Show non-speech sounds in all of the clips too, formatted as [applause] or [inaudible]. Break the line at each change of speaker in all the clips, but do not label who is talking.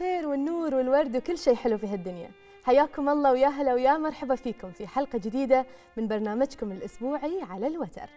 الخير والنور والورد وكل شيء حلو في هالدنيا. حياكم الله ويا هلا ويا مرحبا فيكم في حلقة جديدة من برنامجكم الأسبوعي على الوتر.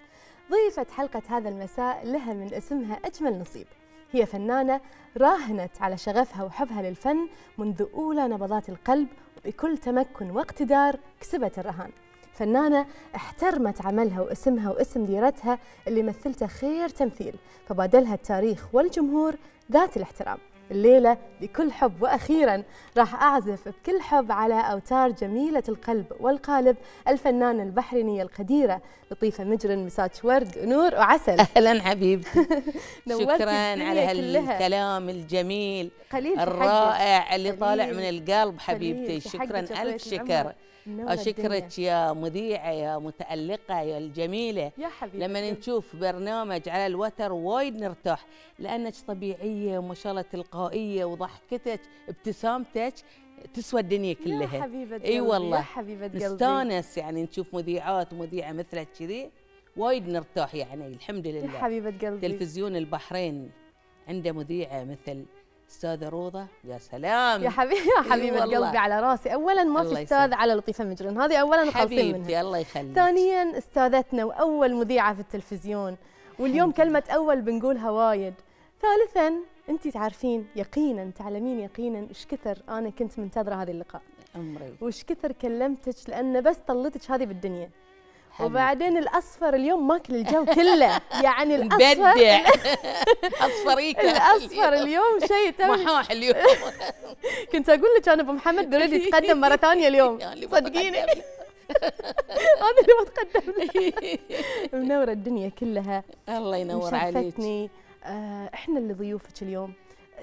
ضيفة حلقة هذا المساء لها من اسمها أجمل نصيب. هي فنانة راهنت على شغفها وحبها للفن منذ أولى نبضات القلب وبكل تمكن واقتدار كسبت الرهان. فنانة احترمت عملها واسمها واسم ديرتها اللي مثلته خير تمثيل فبادلها التاريخ والجمهور ذات الاحترام. الليلة بكل حب وأخيرا راح أعزف بكل حب على أوتار جميلة القلب والقالب الفنانة البحرينية القديرة لطيفة مجرن مساتش ورد ونور وعسل [laughs]
أهلا حبيبتي [laughs] شكرا على. هالكلام الجميل
قليل.
الرائع اللي طالع. من القلب حبيبتي شكرا
العمر.
شكر
أشكرك.
يا مذيعة يا متألقة يا الجميلة.
يا حبيبي
لما نشوف برنامج على الوتر وايد نرتاح لأنك طبيعية وما شاء الله تلقائية وضحكتك ابتسامتك تسوى الدنيا
يا
كلها.
حبيبة
إي
قلبي،
والله.
يا حبيبة قلبي.
نستانس يعني نشوف مذيعات ومذيعة مثلك كذي. وايد نرتاح يعني الحمد
يا
لله.
حبيبة قلبي.
تلفزيون البحرين عنده مذيعة مثل أستاذة روضة يا سلام.
يا حبيبي يا
والله.
قلبي على راسي. أولا ما في
يسلمك.
على لطيفة مجرن هذه أولا خالصين منها.
حبيبتي الله يخليك.
ثانيا أستاذتنا وأول مذيعة في التلفزيون. واليوم
لله.
كلمة أول بنقولها وايد. ثالثا انت تعرفين يقينا تعلمين يقينا إيش كثر أنا كنت منتظرة هذا اللقاء.
عمري.
وإيش كثر كلمتك لأن بس طلتك هذه بالدنيا.
حبيبتي.
وبعدين الأصفر اليوم ماكل الجو كله. [laughs] يعني الأصفر
مبدع. [laughs] أصفريك.
الأصفر اليوم شيء [laughs]
محاح اليوم.
كنت أقول لك أنا أبو محمد بريد يتقدم مرة ثانية اليوم.
يعني
صدقيني. هذا اللي بتقدم. منورة الدنيا كلها.
الله ينور عليك.
مشرفتني آه إحنا اللي ضيوفك اليوم.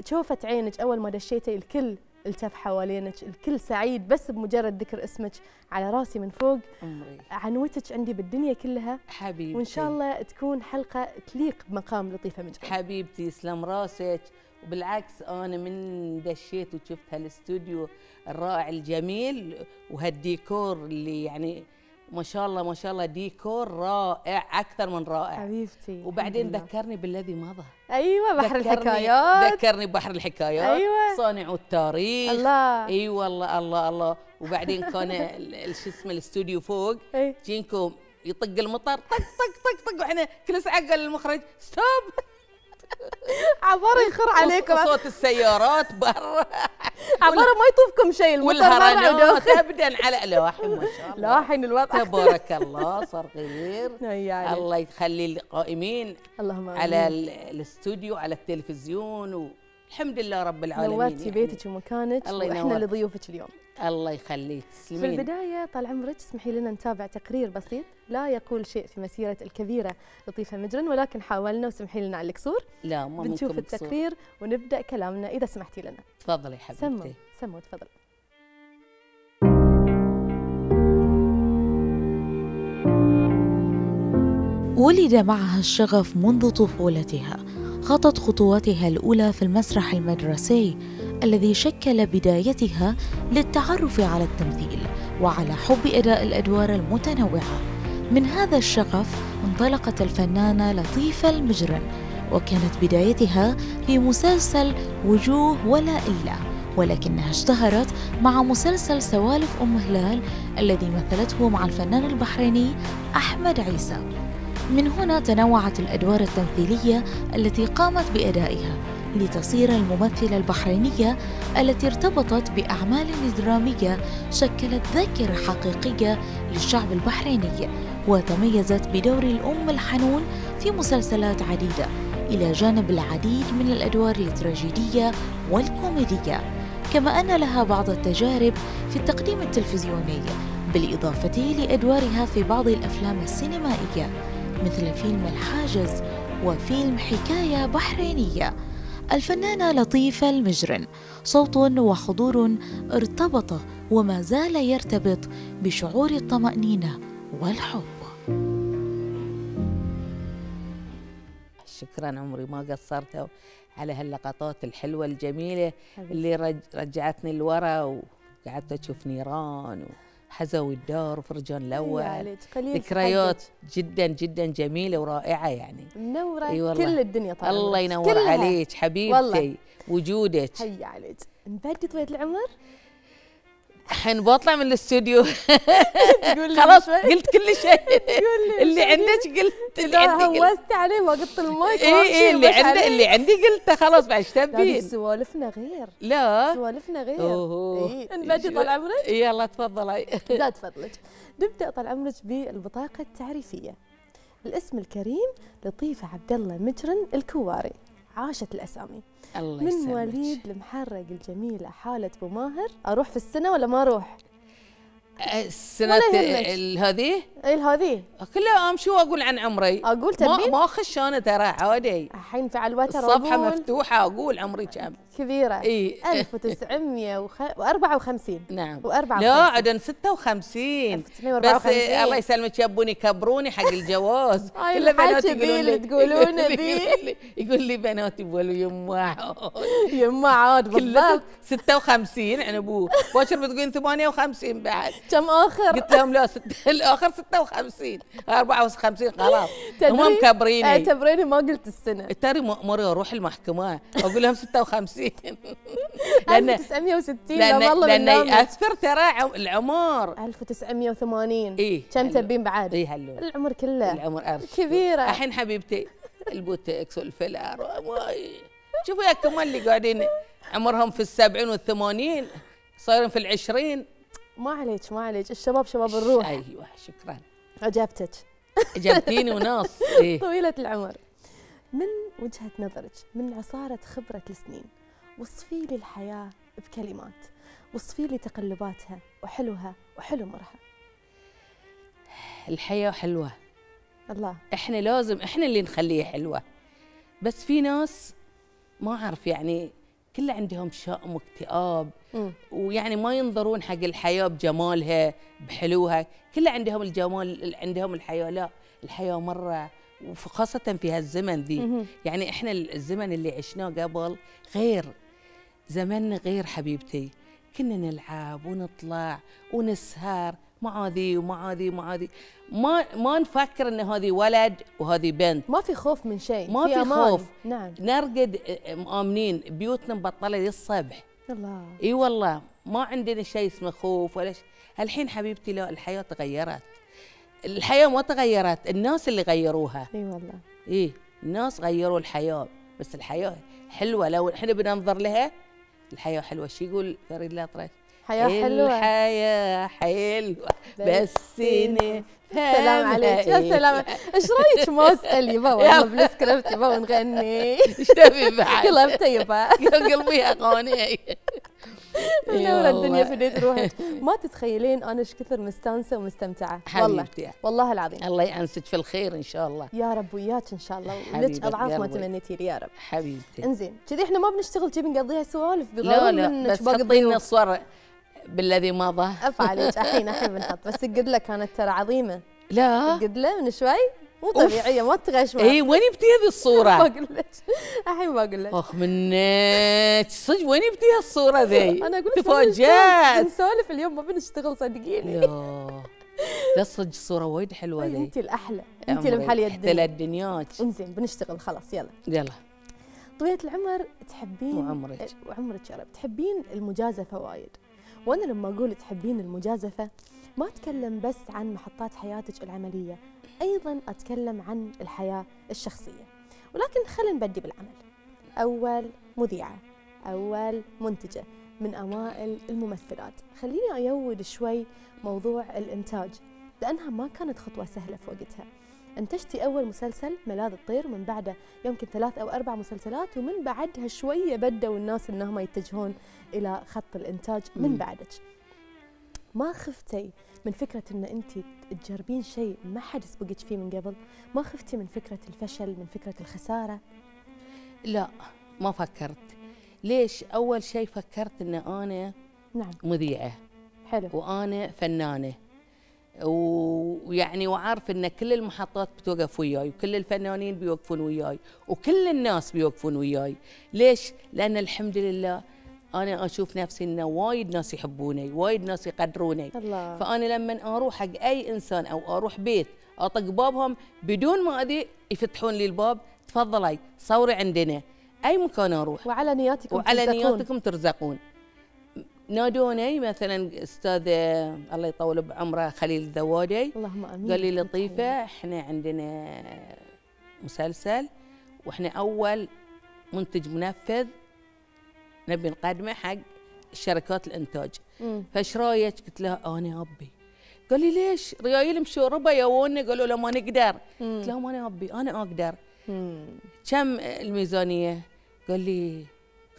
شوفت عينك أول ما دشيتي الكل. التف حوالينك الكل سعيد بس بمجرد ذكر اسمك على راسي من فوق.
عمري.
عنوتك عندي بالدنيا كلها.
حبيبتي.
وإن شاء الله تكون حلقة تليق بمقام لطيفة مجد
حبيبتي يسلم راسك. وبالعكس أنا من دشيت وشفت هالاستوديو الرائع الجميل وهالديكور اللي يعني ما شاء الله ما شاء الله. ديكور رائع أكثر من رائع.
حبيبتي
وبعدين. ذكرني بالذي مضى.
أيوه بحر
ذكرني-
الحكايات.
ذكرني بحر الحكايات.
أيوة.
صانع التاريخ.
الله.
إي والله الله الله. وبعدين كان شو اسمه الاستوديو فوق. جينكم يطق المطر طق طق طق طق. وإحنا كل ساعة قال المخرج stop [laughs]
عبارة يخر عليكم
صوت السيارات برا [laughs]
عبارة ما يطوفكم شيء
والهرجات
ودوخ. [laughs]
ابدا على لوحي ما شاء الله
لا حين الوضع
تبارك الله صار غير
أي عليك.
الله يخلي القائمين
اللهم.
على ال- الاستوديو على التلفزيون والحمد لله رب العالمين
نورتي
يعني.
بيتك ومكانك وإحنا
ينور.
اللي ضيوفك اليوم
الله يخليك.
في
تسلمين
البداية طال عمرك اسمحي لنا نتابع تقرير بسيط. لا يقول شيء في مسيرة الكبيرة لطيفة مجرن ولكن حاولنا وسمحي لنا على الكسور
لا ما
بنشوف. التقرير ونبدأ كلامنا إذا سمحتي لنا.
تفضلي حبيبتي.
سموا تفضل.
ولد معها الشغف منذ طفولتها. خطت خطواتها الأولى في المسرح المدرسي الذي شكل بدايتها للتعرف على التمثيل وعلى حب أداء الأدوار المتنوعة. من هذا الشغف انطلقت الفنانة لطيفة المجرن وكانت بدايتها في مسلسل وجوه ولا إلا ولكنها اشتهرت مع مسلسل سوالف أم هلال الذي مثلته مع الفنان البحريني أحمد عيسى. من هنا تنوعت الأدوار التمثيلية التي قامت بأدائها. لتصير الممثلة البحرينية التي ارتبطت بأعمال درامية شكلت ذاكرة حقيقية للشعب البحريني وتميزت بدور الأم الحنون في مسلسلات عديدة إلى جانب العديد من الأدوار التراجيدية والكوميدية. كما أن لها بعض التجارب في التقديم التلفزيوني بالإضافة لأدوارها في بعض الأفلام السينمائية مثل فيلم الحاجز وفيلم حكاية بحرينية. الفنانة لطيفة المجرن صوت وحضور ارتبط وما زال يرتبط بشعور الطمأنينة والحب
شكرا عمري ما قصرت على هاللقطات الحلوة الجميلة
حبيبتي.
اللي رج رجعتني لورا وقعدت أشوف نيران حزوي الدار وفرجان
الأول
ذكريات. جدا جدا جميلة ورائعة يعني منورة والله.
كل الدنيا طال
الله. ينور
كلها.
عليك حبيبتي
والله.
وجودك
حي عليك نبدي طويلة العمر
الحين بطلع من الاستوديو. [laughs] خلاص؟ قلت كل شيء. [laughs] اللي؟ عندك قلت اللي
لا
عندي
هوست عليه ما قلت المايك
اي اي اللي عندي اللي عندي قلته خلاص بعد إيش
لا
تبين؟
سوالفنا غير.
لا.
سوالفنا غير.
أوه.
إي، نبدي طال عمرك؟
يلا تفضلي
زاد فضلك نبدأ طال عمرك بالبطاقة التعريفية. الاسم الكريم لطيفه عبد الله مجرن الكواري. عاشت الأسامي.
الله
من
يسلمك.
مواليد المحرق الجميله حالة أبو ماهر. أروح في السنة ولا ما أروح؟
السنة
ولا يهمك.
ال- هذه؟
اي هذه.
كلها شو أقول عن عمري؟ أقول
تبين
ما أخش أنا ترى عادي.
الحين في على الوتر
الصفحة مفتوحة أقول عمري كم؟
كبيرة.
إي.
1954
نعم.
و54
لا عدن 56 بس
1954
آه، الله يسلمك يبوني كبروني حق الجواز. [laughs] كل بناتي
ذي
يقولون لي [laughs] لي-
ذي.
يقول لي- بناتي يقولوا يما
يما عاد بالضبط.
56 عن أبوه. باكر بتقولين 58 بعد.
كم آخر؟
قلت لهم لا. [laughs] الآخر 56 54 خلاص؟ هم مكبريني.
أعتبريني ما قلت السنة.
ترى مرة أروح المحكمة. أقول لهم 56 [laughs] لأن
1960
لأن
لا والله
لأن
بالنامج.
ياثر ترى عم- العمر.
1980
إيه
كم. تبين بعد؟
اي هلو.
العمر كله.
العمر أرش.
كبيرة.
الحين حبيبتي البوتكس والفلار وما- شوفوا يا كمان اللي قاعدين عمرهم في السبعين والثمانين صايرين في العشرين.
ما عليك ما عليك. الشباب شباب الروح.
أيوه شكرا.
عجبتك
جبتيني وناس [laughs] إيه.
طويلة العمر. من وجهة نظرك من عصارة خبرة السنين وصفي لي الحياة بكلمات وصفي لي تقلباتها وحلوها وحلو مرها.
الحياة حلوة.
الله.
إحنا لازم إحنا اللي نخليها حلوة. بس في ناس ما أعرف يعني كله عندهم شأم واكتئاب. ويعني ما ينظرون حق الحياة بجمالها بحلوها. كله عندهم الجمال عندهم الحياة. لا الحياة مرة وخاصة في هالزمن ذي. يعني إحنا الزمن اللي عشناه قبل غير زمننا غير حبيبتي. كنا نلعب ونطلع ونسهر مع ذي ومع ذي ومع ذي ما ما نفكر إن هذه ولد وهذه بنت.
ما في خوف من شيء
ما في
أمان.
خوف.
نعم.
نرقد آه، مآمنين بيوتنا مبطلة للصبح
الله.
إي والله ما عندنا شيء اسمه خوف ولا شيء. الحين حبيبتي لا الحياة تغيرت. الحياة ما تغيرت الناس اللي غيروها.
إي والله.
إيه الناس غيروا الحياة. بس الحياة حلوة. لو إحنا بننظر لها الحياة حلوة. شو يقول فريد الأطرش؟
حياة حلوة.
الحياة حلوة
بس سلام عليك. يا سلام. إيش رأيك ما اسال يبا والله بالسكريبت يبا ونغني.
إيش تبي بعد؟
قلبت يبا.
قلبي اغاني
منورة الدنيا في بيت روحك [laughs] ما تتخيلين أنا إيش كثر مستانسة ومستمتعة. والله
حبيبتي.
والله. العظيم.
الله يأنسك في الخير إن شاء الله.
يا رب وياك إن شاء الله. ولك أضعاف ما. تمنيتي لي يا رب.
حبيبتي.
إنزين. كذي إحنا ما بنشتغل كذي بنقضيها سوالف
لا
بغض
لا
منك
بس
باقي
حطي لنا
الضيوف
صور بالذي مضى.
افعلك [laughs] الحين الحين بنحط. بس القدلة كانت ترى عظيمة.
لا.
القدلة من شوي؟ مو. طبيعيه ما تغشمر
اي وين بتي هذه [laughs]
ما
الصورة؟
أقول لك الحين ما أقول لك
أخ منك. صدق وين بتي الصورة ذي؟
أنا أقول لك
تفاجأت
بنسولف اليوم ما بنشتغل صدقيني.
لا صدق الصورة وايد حلوة ذي.
انت الأحلى. انت اللي محليه الدنيا.
ثلاث دنياك
إنزين بنشتغل خلاص يلا.
يلا.
طويلة العمر تحبين
وعمرك.
وعمرك يا رب. تحبين المجازفة وايد. وأنا لما أقول تحبين المجازفة ما أتكلم بس عن محطات حياتك العملية. أيضا أتكلم عن الحياة الشخصية ولكن خلينا نبدي بالعمل. أول مذيعة أول منتجة من أوائل الممثلات. خليني أيود شوي موضوع الإنتاج لأنها ما كانت خطوة سهلة في وقتها. أنتجتي أول مسلسل ملاذ الطير من بعده يمكن ثلاث أو أربع مسلسلات ومن بعدها شوية بدوا الناس إنهم يتجهون إلى خط الإنتاج من. بعدك. ما خفتي من فكرة إن انت تجربين شيء ما حد سبقك فيه من قبل؟ ما خفتي من فكرة الفشل من فكرة الخسارة؟
لا ما فكرت. ليش؟ أول شيء فكرت إن أنا
نعم.
مذيعة.
حلو.
وأنا فنانة. و- ويعني وعارف إن كل المحطات بتوقف وياي وكل الفنانين بيوقفون وياي وكل الناس بيوقفون وياي. ليش؟ لأن الحمد لله أنا أشوف نفسي إنه وايد ناس يحبوني وايد ناس يقدروني.
الله.
فأنا لما أروح حق أي إنسان أو أروح بيت أطق بابهم بدون ما أدري يفتحون لي الباب تفضلي صوري عندنا. أي مكان أروح؟
وعلى نياتكم
وعلى
ترزقون.
نياتكم ترزقون. نادوني مثلا أستاذ الله يطول بعمره خليل الذوادي.
اللهم آمين.
قال لي لطيفة إحنا عندنا مسلسل وإحنا أول منتج منفذ نبي نقدمه حق شركات
الإنتاج.
فايش رأيك؟ قلت له أنا أبي قال لي ليش؟ ريايل مشوربه يوونا قالوا له ما نقدر قلت لهم أنا أبي أنا
أقدر.
كم الميزانية؟ قال لي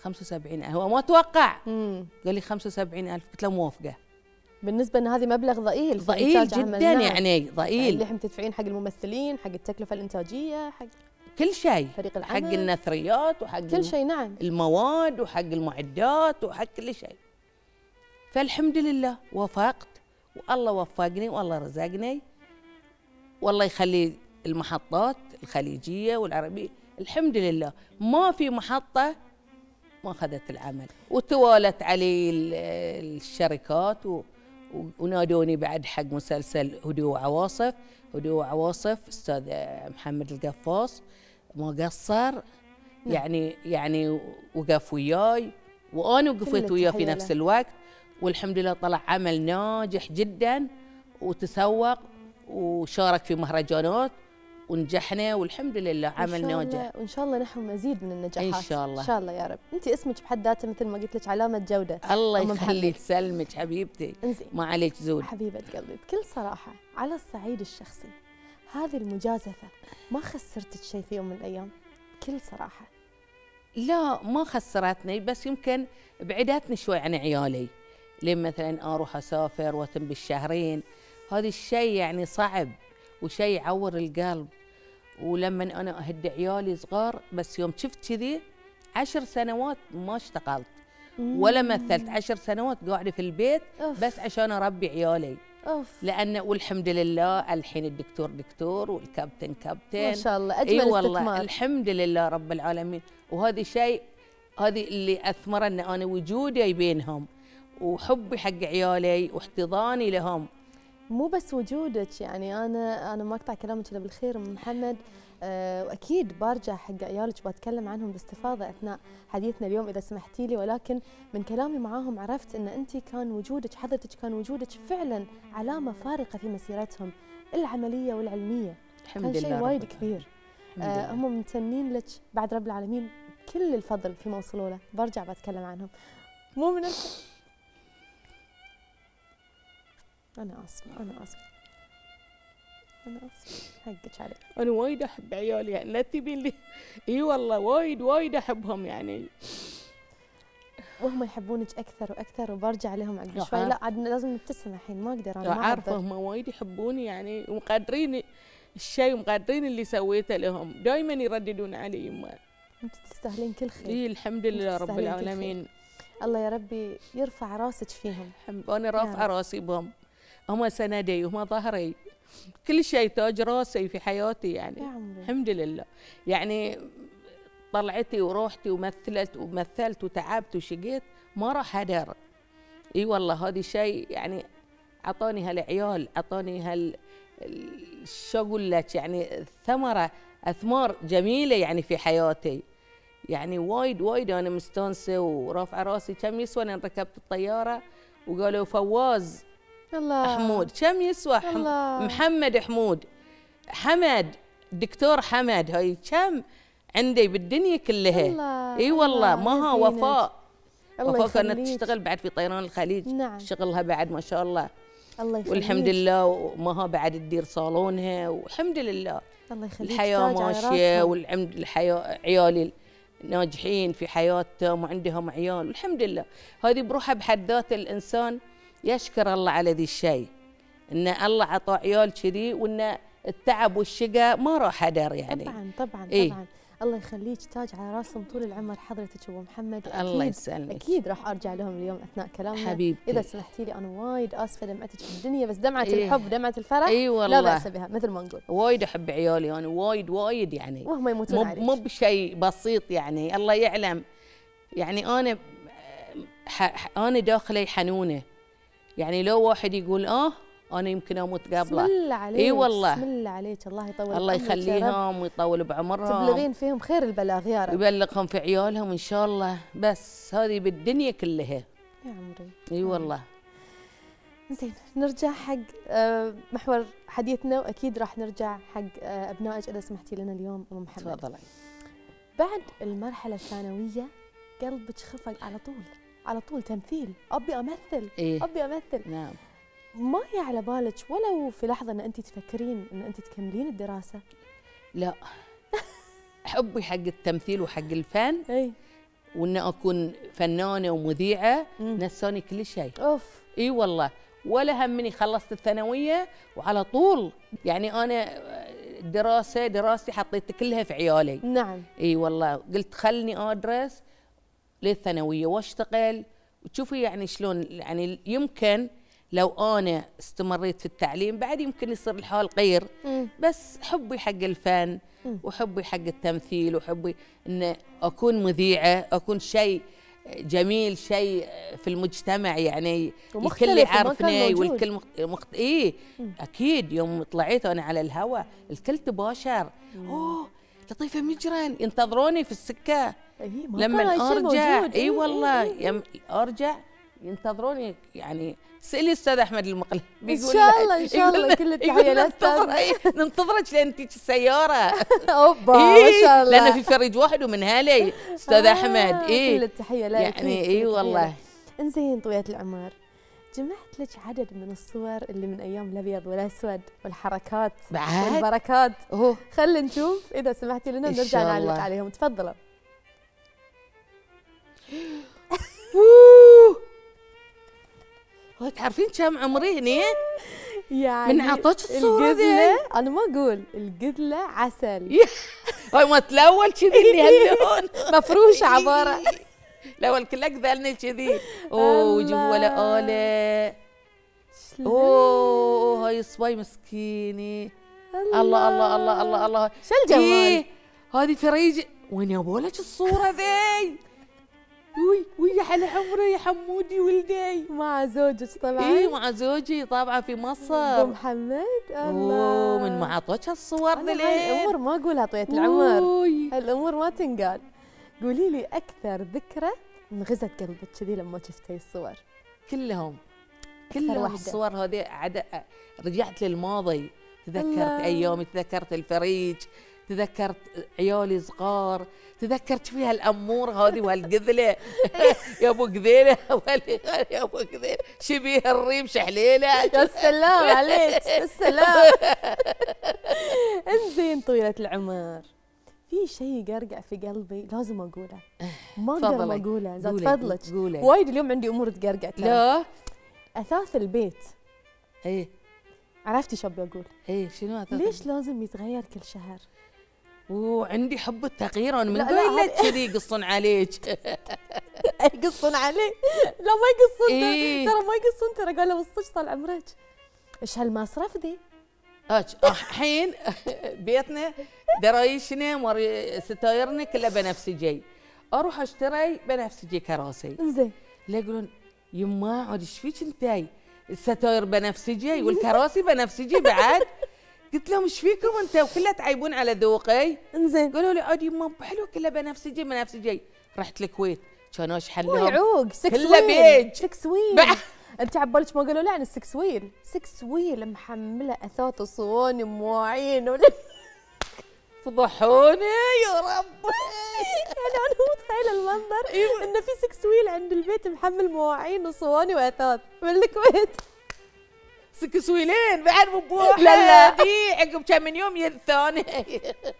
75 هو ما توقع. قال لي 75 ألف قلت له موافقة
بالنسبة إن هذه مبلغ ضئيل
ضئيل جدا
نعم.
يعني
اللي
ضئيل
هم تدفعين حق الممثلين حق التكلفة الإنتاجية حق
كل شيء.
فريق
حق
العمل.
النثريات وحق
كل شيء نعم.
المواد وحق المعدات وحق كل شيء. فالحمد لله وافقت والله وفقني والله رزقني. والله يخلي المحطات الخليجية والعربية الحمد لله. ما في محطة ما أخذت العمل. وتوالت علي ال- الشركات و- ونادوني بعد حق مسلسل هدوء وعواصف. هدوء وعواصف أستاذ محمد القفاص ما قصر يعني يعني وقف وياي
وأنا
وقفت وياه في نفس. الوقت والحمد لله طلع عمل ناجح جدا وتسوق وشارك في مهرجانات. ونجحنا والحمد لله
إن
عمل
شاء
ناجح
الله وان شاء الله نحو مزيد من النجاحات.
إن شاء الله.
إن شاء الله يا رب. أنت اسمك بحد ذاته مثل ما قلت لك علامة جودة.
الله يخليك. سلمك حبيبتي.
إنزين.
ما عليك زود.
حبيبة قلبي بكل صراحة على الصعيد الشخصي هذه المجازفة ما خسرتك شيء في يوم من الأيام؟ بكل صراحة.
لا ما خسرتني بس يمكن بعدتني شوي عن عيالي. لين مثلا أروح أسافر وأتم بالشهرين. هذا الشيء يعني صعب وشيء يعور القلب. ولما أنا اهدي عيالي صغار بس يوم شفت كذي عشر سنوات ما اشتغلت. ولا مثلت. عشر سنوات قاعدة في البيت
أوف.
بس عشان أربي عيالي.
أوف.
لأن والحمد لله الحين الدكتور دكتور والكابتن كابتن.
ما شاء الله. أجمل
اي والله
استثمار.
الحمد لله رب العالمين. وهذا شيء هذه اللي أثمر إن أنا وجودي بينهم وحبي حق عيالي واحتضاني لهم.
مو بس وجودك يعني أنا أنا ما أقطع كلامك إلا بالخير ام محمد. أه وأكيد برجع حق عيالك بتكلم عنهم باستفاضة أثناء حديثنا اليوم إذا سمحتي لي. ولكن من كلامي معاهم عرفت إن انت كان وجودك حضرتك كان وجودك فعلا علامة فارقة في مسيرتهم العملية والعلمية.
الحمد
كان شيء وايد. كبير. آه. هم ممتنين لك بعد رب العالمين كل الفضل فيما وصلوا له برجع بتكلم عنهم. مو من أنا اسفه أنا اسفه أنا اسفه حقك علي.
أنا وايد أحب عيالي يعني لا تبين لي. إي والله وايد وايد أحبهم يعني.
وهم يحبونك أكثر وأكثر وبرجع لهم عقب شوي. لا عاد لازم نبتسم الحين ما أقدر
أنا
عارفة.
هم وايد يحبوني يعني ومقدرين الشيء ومقدرين اللي سويته لهم. دائما يرددون علي يما.
أنت تستاهلين كل خير.
إي الحمد لله رب. العالمين.
الله يا ربي يرفع راسك فيهم.
أنا
رافعة.
راسي بهم. هم سندي وهم ظهري. كل شيء تاج راسي في حياتي يعني. الحمد لله. يعني طلعتي وروحتي ومثلت ومثلت وتعبت وشقيت ما راح هدر إي والله هذا شيء يعني أعطاني هالعيال أعطاني هال ال- شو أقول لك يعني ثمرة أثمار جميلة يعني في حياتي. يعني وايد وايد أنا مستانسة ورافعة راسي. كم يسوى أنا ركبت الطيارة وقالوا فواز
الله
حمود. كم يسوى حم...
الله.
محمد حمود. حمد. دكتور حمد. هاي كم عندي بالدنيا كلها.
الله
إي والله.
الله
ما. وفاء. وفاء كانت. تشتغل بعد في طيران الخليج.
نعم.
شغلها بعد ما شاء الله.
الله يخليك.
والحمد لله. وما ها بعد تدير صالونها. والحمد لله.
الله يخليك.
الحياة
ماشية.
والحمد الحياة عيالي ناجحين في حياتهم وعندهم عيال. والحمد لله. هذه بروحها بحد ذات الإنسان. يشكر الله على ذي الشيء. إن الله عطى عيال كذي وإن التعب والشقى ما راح هدر يعني.
طبعا طبعا
إيه.
طبعا. الله يخليك تاج على راسهم طول العمر حضرتك أبو محمد.
الله
أكيد
يسلمك.
أكيد راح أرجع لهم اليوم أثناء كلامنا.
حبيبتي.
إذا سمحتي لي أنا وايد آسفة دمعتك في الدنيا بس دمعة
إيه.
الحب دمعة الفرح
إي
لا
والله.
بأس بها مثل ما نقول.
وايد أحب عيالي أنا وايد وايد يعني.
وهم يموتون
مو
عليك.
مو بشيء بسيط يعني. الله يعلم. يعني أنا ح... ح... أنا داخلي حنونة. يعني لو واحد يقول آه أنا يمكن أموت
بسم
قبله.
الله عليك
إي والله.
بسم الله عليك. الله يطول
الله. يخليهم ويطول بعمرهم.
تبلغين فيهم خير البلاغ يا رب.
ويبلغهم في عيالهم إن شاء الله. بس هذه بالدنيا كلها.
يا عمري.
إي والله.
زين نرجع حق آه، محور حديثنا وأكيد راح نرجع حق آه، ابنائك اذا سمحتي لنا اليوم أم محمد.
تفضلي.
بعد المرحلة الثانوية قلبك خفق على طول. على طول تمثيل أبي أمثل
إيه.
أبي أمثل.
نعم.
ما هي على بالك ولو في لحظة إن أنت تفكرين إن أنت تكملين الدراسة؟
لا. حبي حق التمثيل وحق الفن.
اي
وإن أكون فنانة ومذيعة
مم.
نسوني كل شيء
أوف.
إي والله. ولا همني خلصت الثانوية وعلى طول. يعني أنا دراسة دراستي حطيت كلها في عيالي.
نعم.
إي والله. قلت خلني أدرس للثانوية واشتغل وتشوفي يعني شلون يعني يمكن لو أنا استمريت في التعليم بعد يمكن يصير الحال غير. بس حبي حق الفن. وحبي حق التمثيل وحبي إن أكون مذيعة أكون شيء جميل شيء في المجتمع يعني الكل يعرفني. والكل مخت... مخت...
إيه.
أكيد يوم طلعت أنا على الهواء الكل تباشر أوه لطيفة مجرن ينتظروني في
السكة
لما
هاي الشيء
ارجع. اي
إي،
والله
إي، إي.
يم ارجع ينتظروني يعني سالي أستاذ أحمد المقلب
إن
بيقول
شاء
له-
الله إن شاء الله كل التحيه لاستاذ
ننتظر- ننتظرك لين تجي السيارة. [laughs]
أوبا ما
إيه
شاء الله.
لأن في فريج واحد ومن هالي أستاذ
آه،
أحمد
كل
إيه
التحية لا
يعني اي والله.
إنزين طويلة العمر. جمعت لك عدد من الصور اللي من أيام الأبيض والأسود والحركات
بعد؟
والبركات. خلينا نشوف إذا سمحتي لنا نرجع
شاء
نعلق. عليهم. تفضلوا. [gasps] [laughs]
هو تعرفين كم عمري هني؟
يعني
من عطاك الصورة ذي؟
أنا ما أقول القذلة عسل. [laughs]
هاي ما تلول كذي اللي [laughs] هاللون.
مفروشة عبارة.
الأول كله كذلني كذي. أوه وجوا ولا آلة؟ أوه هاي صباي مسكينه الله. الله الله الله الله
شو الجمال؟
إيه هذه فريج. وين يابولك الصورة ذي؟ وي وي حلا عمري يا حمودي ولدي.
مع زوجك طبعا؟
إيه مع زوجي طبعا في
أبو
مصر
محمد
أوه
الله
من ما عطوك هالصور ذلين
الأمور ما أقولها طويلة العمر.
أوي.
هالامور ما تنقال. قولي لي أكثر ذكرى انغزت قلبك كذي لما شفتي الصور.
كلهم. كلهم. الصور هذه عد... رجعت للماضي. تذكرت. ايامي تذكرت الفريج. تذكرت عيالي صغار تذكرت فيها الأمور هذه والقذله [laughs] يا أبو قذيلة [laughs] يا أبو قذيلة. شبيه الريم شحليلة.
يا سلام عليك يا سلام. انزين طويلة العمر في شيء يقرقع في قلبي لازم أقوله. [laughs] ما
أقدر.
أقوله زاد فضلك. وايد اليوم عندي أمور تقرقع.
لا.
أثاث البيت.
إيه.
عرفتي شو أبي أقول؟
إيه شنو هذا
ليش لازم يتغير كل شهر؟
وعندي حب التغيير أنا من لك كذي يقصون عليك. [laughs]
يقصون عليه لا ما يقصون ترى-
إيه.
ترى ما يقصون ترى. قالوا بالصج طال عمرك. إيش هالمصرف ذي
الحين [laughs] بيتنا درايشنا ستايرنا كلها بنفسجي أروح أشتري بنفسجي كراسي.
إنزين.
لا يقولون يما عاد إيش فيك انتي الستاير بنفسجي والكراسي بنفسجي بعد. [laughs] قلت لهم إيش فيكم انت وكلها تعيبون على ذوقي.
إنزين.
قالوا لي عاد يما حلو كلها بنفسجي بنفسجي رحت الكويت. كانوا
ما
لهم
يعوق. سكس
كله بيج.
six
wheel
أنت عبالك ما قالوا لا عن ال six wheel six wheel محملة أثاث وصواني مواعين
فضحوني يا رب. [laughs]
يعني أنا متخيلة المنظر. إنه في six wheel عند البيت محمل مواعين وصواني وأثاث. من الكويت.
six wheel ين بعد مو بواحد
لا، لا.
دي عقب كم من يوم الثاني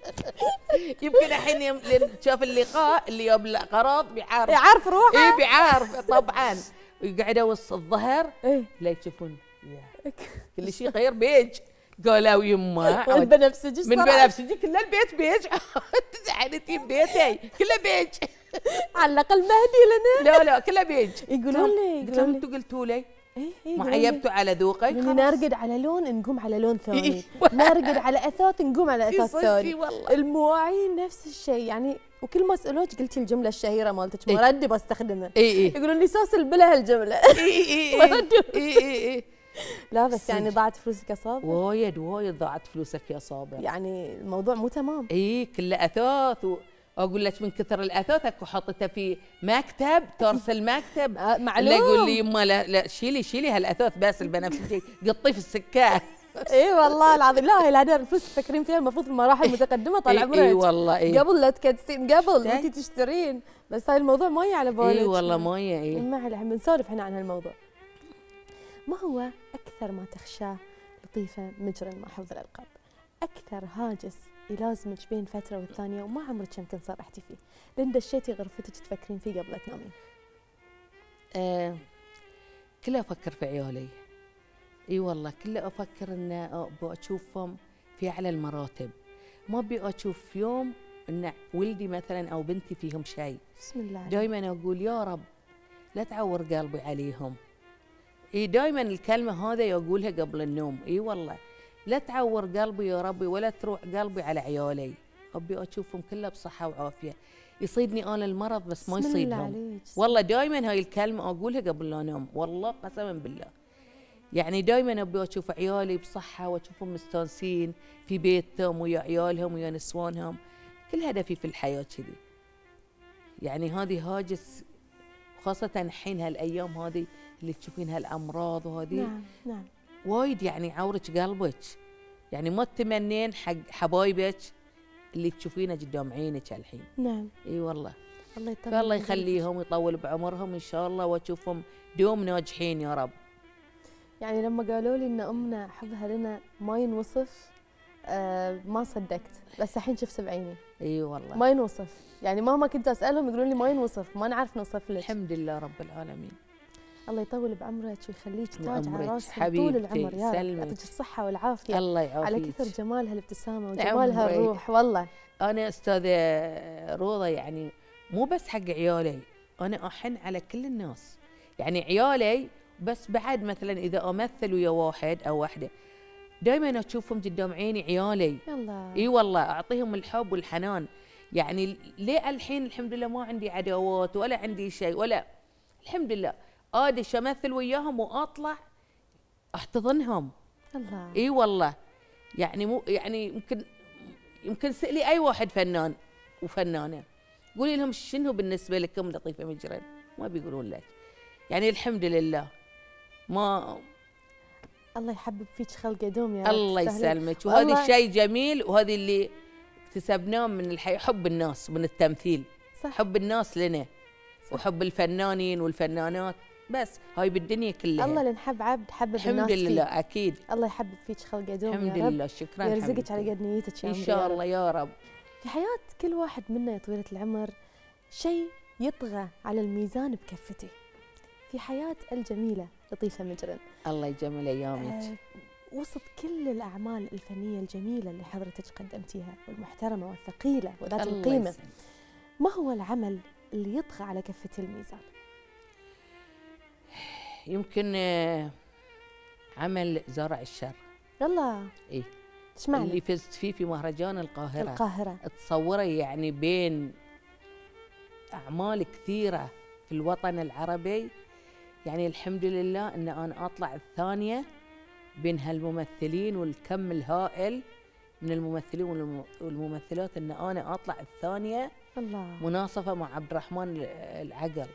[laughs] يمكن الحين شاف اللقاء اللي يوم القراض بيعارف
يعرف روحه.
اي بيعارف طبعا. ويقعدوا وسط الظهر.
إيه.
لا يشوفون. يا كل شيء غير بيج. قالوا يما عاد
والبنفسجي
من. بنفسجي. كل البيت بيج. [laughs] زعلتي بيتي. كله بيج. [laughs]
على الأقل مهدي لنا.
لا لا كله بيج.
يقولون لي
قلت لهم أنتوا قلتوا لي
إيه إيه
عيبتوا على ذوقك؟
إني
خلاص.
نرقد على لون نقوم على لون ثاني. [laughs]
إيه.
نرقد على أثاث نقوم على
أثاث
ثاني.
والله.
المواعين نفس الشيء يعني وكل ما سألوك قلتي الجملة الشهيرة مالتك
إيه.
ما ردي بستخدمها.
اي اي
يقولون لي سوسل بلا هالجملة.
اي اي اي اي اي
لا بس يعني. ضاعت فلوسك اصاب
وايد وايد ضاعت فلوسك يا صابر.
يعني الموضوع مو تمام.
اي كله أثاث و... أقول لك من كثر الاثاث أكو حاطته في مكتب ترسل مكتب
آه، معلوم.
يقول لي يما لا, لا شيلي شيلي هالاثاث بس البنفسجي قطيه في السكان [laughs]
إي والله العظيم. لا هي هذه الفلوس تفكرين فيها المفروض في المراحل المتقدمة طال [laughs]
إي
عمرك
إي والله إي.
قبل لا تكدسين قبل. وانت تشترين. بس هاي الموضوع ما يجي على بالك
اي والله مويه إي.
ما عليه بنسولف إحنا عن هالموضوع. ما هو أكثر ما تخشاه لطيفة مع حفظ الألقاب؟ أكثر هاجس يلازمك بين فترة والثانية وما عمرك يمكن صرحتي فيه لين دشيتي غرفتك تفكرين فيه قبل تنامين.
آه كله أفكر في عيالي. إي والله كله أفكر ان أبغى أشوفهم في أعلى المراتب. ما أبي أشوف يوم إن ولدي مثلا أو بنتي فيهم شيء.
بسم الله
دائما أقول يا رب لا تعور قلبي عليهم. إي دائما الكلمة هذا أقولها قبل النوم. إي والله. لا تعور قلبي يا ربي ولا تروح قلبي على عيالي. أبي أشوفهم كلها بصحة وعافية. يصيدني أنا المرض بس ما يصيدهم والله دائما هاي الكلمة أقولها قبل لا أنام. والله قسما بالله. يعني دائما أبي أشوف عيالي بصحة وأشوفهم مستانسين في بيتهم ويا عيالهم ويا نسوانهم. كل هدفي في الحياة كذي. يعني هذه هاجس خاصة الحين هالأيام هذه اللي تشوفين هالأمراض وهذه.
نعم نعم.
وايد يعني عورك قلبك. يعني ما تتمنين حق حبايبك اللي تشوفينه قدام عينك الحين.
نعم.
إي والله.
الله
فالله
قلبك.
يخليهم ويطول بعمرهم إن شاء الله وأشوفهم دوم ناجحين يا رب.
يعني لما قالوا لي إن أمنا حبها لنا ما ينوصف آه ما صدقت. بس الحين شفت بعيني.
إي والله.
ما ينوصف. يعني مهما كنت أسألهم يقولون لي ما ينوصف ما نعرف نوصف لك.
الحمد لله رب العالمين.
الله يطول بعمرك ويخليك تاج على راسك طول العمر. يا رب. يعطيك الصحة والعافية.
الله
على
يعافيك
كثر جمال هالابتسامه
عمرك.
وجمال هالروح والله.
أنا أستاذة روضة يعني مو بس حق عيالي أنا أحن على كل الناس. يعني عيالي بس بعد مثلا إذا أمثل ويا واحد أو واحدة دائما أشوفهم قدام عيني عيالي.
يلا.
إي والله أعطيهم الحب والحنان. يعني ليه الحين الحمد لله ما عندي عداوات ولا عندي شيء ولا الحمد لله. ادش امثل وياهم وأطلع أحتضنهم.
الله.
إي والله. يعني مو يعني يمكن يمكن سألي أي واحد فنان وفنانة قولي لهم شنو بالنسبة لكم لطيفه مجرد؟ ما بيقولون لك. يعني الحمد لله. ما
الله يحبب فيك خلق دوم يا رب.
الله. يسلمك. وهذا شيء جميل وهذا اللي اكتسبناه من الحياة حب الناس من التمثيل.
صح.
حب الناس لنا وحب الفنانين والفنانات. بس هاي بالدنيا كلها
الله لنحب عبد حبب الناس
الحمد
فيه.
لله أكيد
الله يحبب فيك خلق دوم
الحمد
يا رب
لله شكرا حبيبتي.
على قد نيتك يا إن
شاء. الله يا رب
في حياة كل واحد منا يا طويلة العمر شيء يطغى على الميزان بكفته في حياة الجميلة لطيفة مجرن
الله يجمل أيامك
آه وسط كل الأعمال الفنية الجميلة اللي حضرتك قدمتيها والمحترمة والثقيلة وذات
يسلمك.
ما هو العمل اللي يطغى على كفة الميزان
يمكن آه، عمل زرع الشر.
يلا.
إيه.
إيش معنى
اللي فزت فيه في مهرجان القاهرة.
القاهرة.
تصوري يعني بين أعمال كثيرة في الوطن العربي. يعني الحمد لله أن أنا أطلع الثانية بين هالممثلين والكم الهائل من الممثلين والم- والممثلات أن أنا أطلع الثانية
الله.
مناصفة مع عبد الرحمن العقل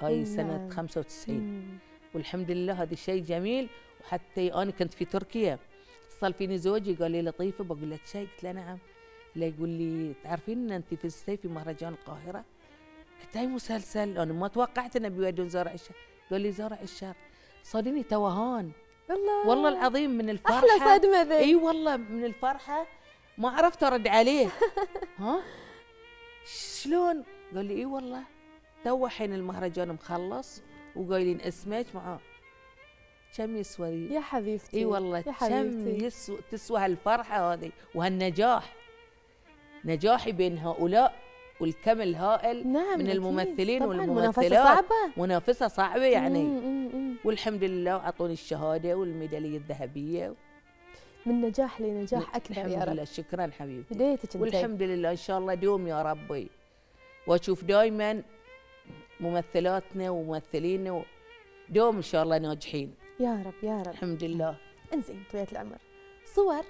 هاي
نعم.
سنة 95
مم.
والحمد لله هذا شيء جميل. وحتى أنا كنت في تركيا. اتصل فيني زوجي قال لي لطيفة بقول لك شيء؟ قلت له نعم. لا يقول لي تعرفين إن انت فزتي في مهرجان القاهرة؟ قلت أي مسلسل؟ أنا ما توقعت انه بيودون زرع الشر قال لي زرع الشر صادني توهان
الله.
والله العظيم من الفرحة.
أحلى صدمة ذي.
إي والله من الفرحة. ما عرفت أرد عليه. [laughs] ها؟ شلون؟ قال لي إي والله. تو حين المهرجان مخلص. وقايلين اسمك معاه كم يسوى؟
يا حبيبتي
إي والله
يا
كم يسوى تسوى هالفرحة هذه. وهالنجاح. نجاحي بين هؤلاء والكم الهائل
نعم
من. الممثلين والممثلات.
منافسة صعبة.
منافسة صعبة يعني.
مم، مم،.
والحمد لله أعطوني الشهادة والميدالية الذهبية.
من نجاح لنجاح أكبر. يا
الحمد
رب
لله. شكرا حبيبتي.
بديتك
والحمد لله إن شاء الله دوم يا ربي. وأشوف دائما ممثلاتنا وممثلينا دوم إن شاء الله ناجحين.
يا رب يا رب.
الحمد لله.
انزين طويلة العمر. صور؟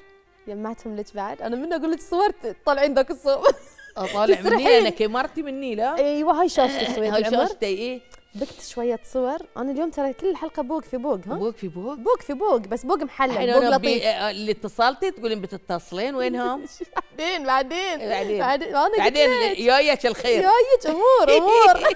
جمعتهم لك بعد. أنا من أقول لك صور تطلعين ذاك الصور
أطالع مني. أنا كمرتي مني لا؟
إيوه هاي شاشتك طويلة
هاي
العمر.
شاشتي إيه؟
بكت شوية صور. أنا اليوم ترى كل الحلقة بوق في بوق ها؟
بوق في بوق
بوق في بوق بس بوق محلل بوق. لطيف.
آه، اللي اتصلتي تقولين بتتصلين وينهم؟ [laughs]
بعدين بعدين
بعدين.
بعدين.
بعدين. يايك الخير.
جايك أمور أمور. [laughs]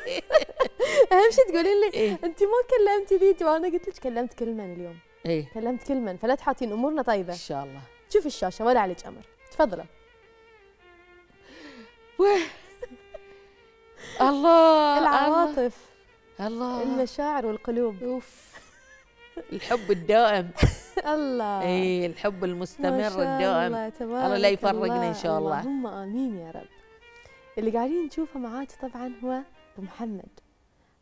[laughs] أهم شيء تقولين لي
إيه.
أنت ما كلمتي ذيتي وأنا قلت لك كلمت كل من اليوم.
إيه.
كلمت كل من فلا تحاتين أمورنا طيبة.
إن شاء الله.
شوفي الشاشة ولا عليك أمر. تفضلوا
الله الله.
العواطف.
الله
المشاعر والقلوب.
أوف. الحب الدائم. [laughs]
الله.
إيه الحب المستمر الدائم
الله تبارك
الله لا يفرقنا إن شاء الله.
اللهم آمين يا رب. اللي قاعدين نشوفه معاك طبعا هو أبو محمد.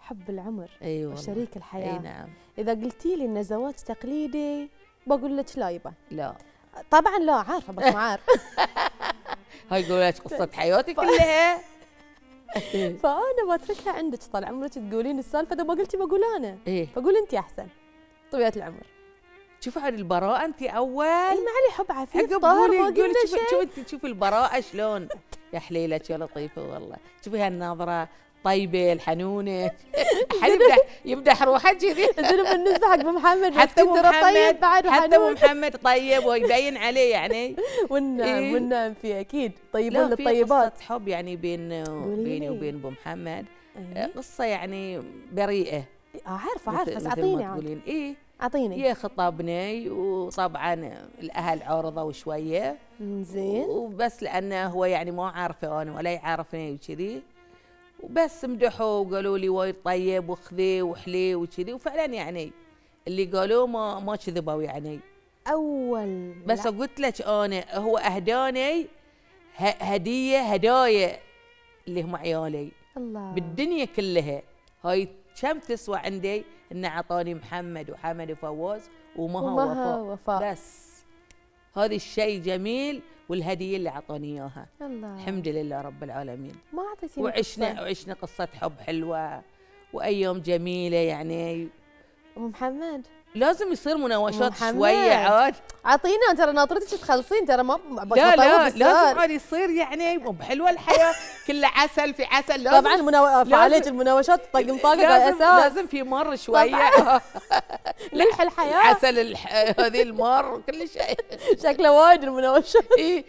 حب العمر
أيوه
وشريك
إي
الحياة
نعم.
إذا قلتي لي انه زواج تقليدي بقول لك لا يبا.
لا.
طبعا لا عارفة بس ما عارف [laughs]
هاي قولت قصة حياتي كلها. [laughs]
فأنا بتركها عندك طال عمرك تقولين السالفة اذا ما قلتي بقول أنا.
إيه.
بقول انت أحسن. طويله العمر.
شوفي عن البراءة انت أول.
اي ما علي حب عفيف
عقب
طاهر ما قلنا
شوفي شوفي البراءة شلون. يا حليلك يا لطيفة والله. شوفي هالنظرة طيبة الحنونة. حد يمدح يمدح روحه كذي [laughs]
زين بالنسبة حق محمد
حتى ابو
ترى طيب
محمد
بعد
حتى ابو محمد طيب ويبين عليه يعني. [laughs]
والنعم
إيه.
والنعم فيه أكيد. طيبون
في
للطيبات
قصة حب يعني بين بيني. وبين أبو محمد.
إيه.
قصة يعني بريئة.
آه،
عارفة
عارفة بس أعطيني
تقولين. إيه.
أعطيني.
هي خطبني وطبعا الأهل عرضوا شوية.
زين
وبس لأنه هو يعني ما عارفة أنا ولا يعرفني وكذي. وبس مدحوا وقالوا لي وايد طيب وخذي وحلي وكذي وفعلا يعني اللي قالوه ما ما كذبوا يعني.
أول
بس. قلت لك أنا هو أهداني هدية هدايا اللي هم عيالي.
الله.
بالدنيا كلها. هاي كم تسوى عندي؟ إنه اعطاني محمد وحمد وفواز ومها
ومها
وفاء.
وفاء.
بس. هذا الشيء جميل والهدية اللي اعطاني اياها
الله.
الحمد لله رب العالمين.
ما أعطيتيني
وعشنا
قصة.
وعشنا قصة حب حلوة وأيام جميلة يعني.
ابو محمد؟
لازم يصير مناوشات. شوية عاد.
أعطينا ترى ناطرتك تخلصين ترى ما
لا لا. لازم عاد يصير يعني بحلوه الحياة [laughs] كل عسل في عسل لازم
طبعا المناو... فعالية المناوشات طق مطاقه
لازم
أساس.
لازم في مر شوية. [laughs] [laughs]
ملح الحياة.
عسل الح... هذه المر وكل شيء.
شكله وايد المناوشات
إيه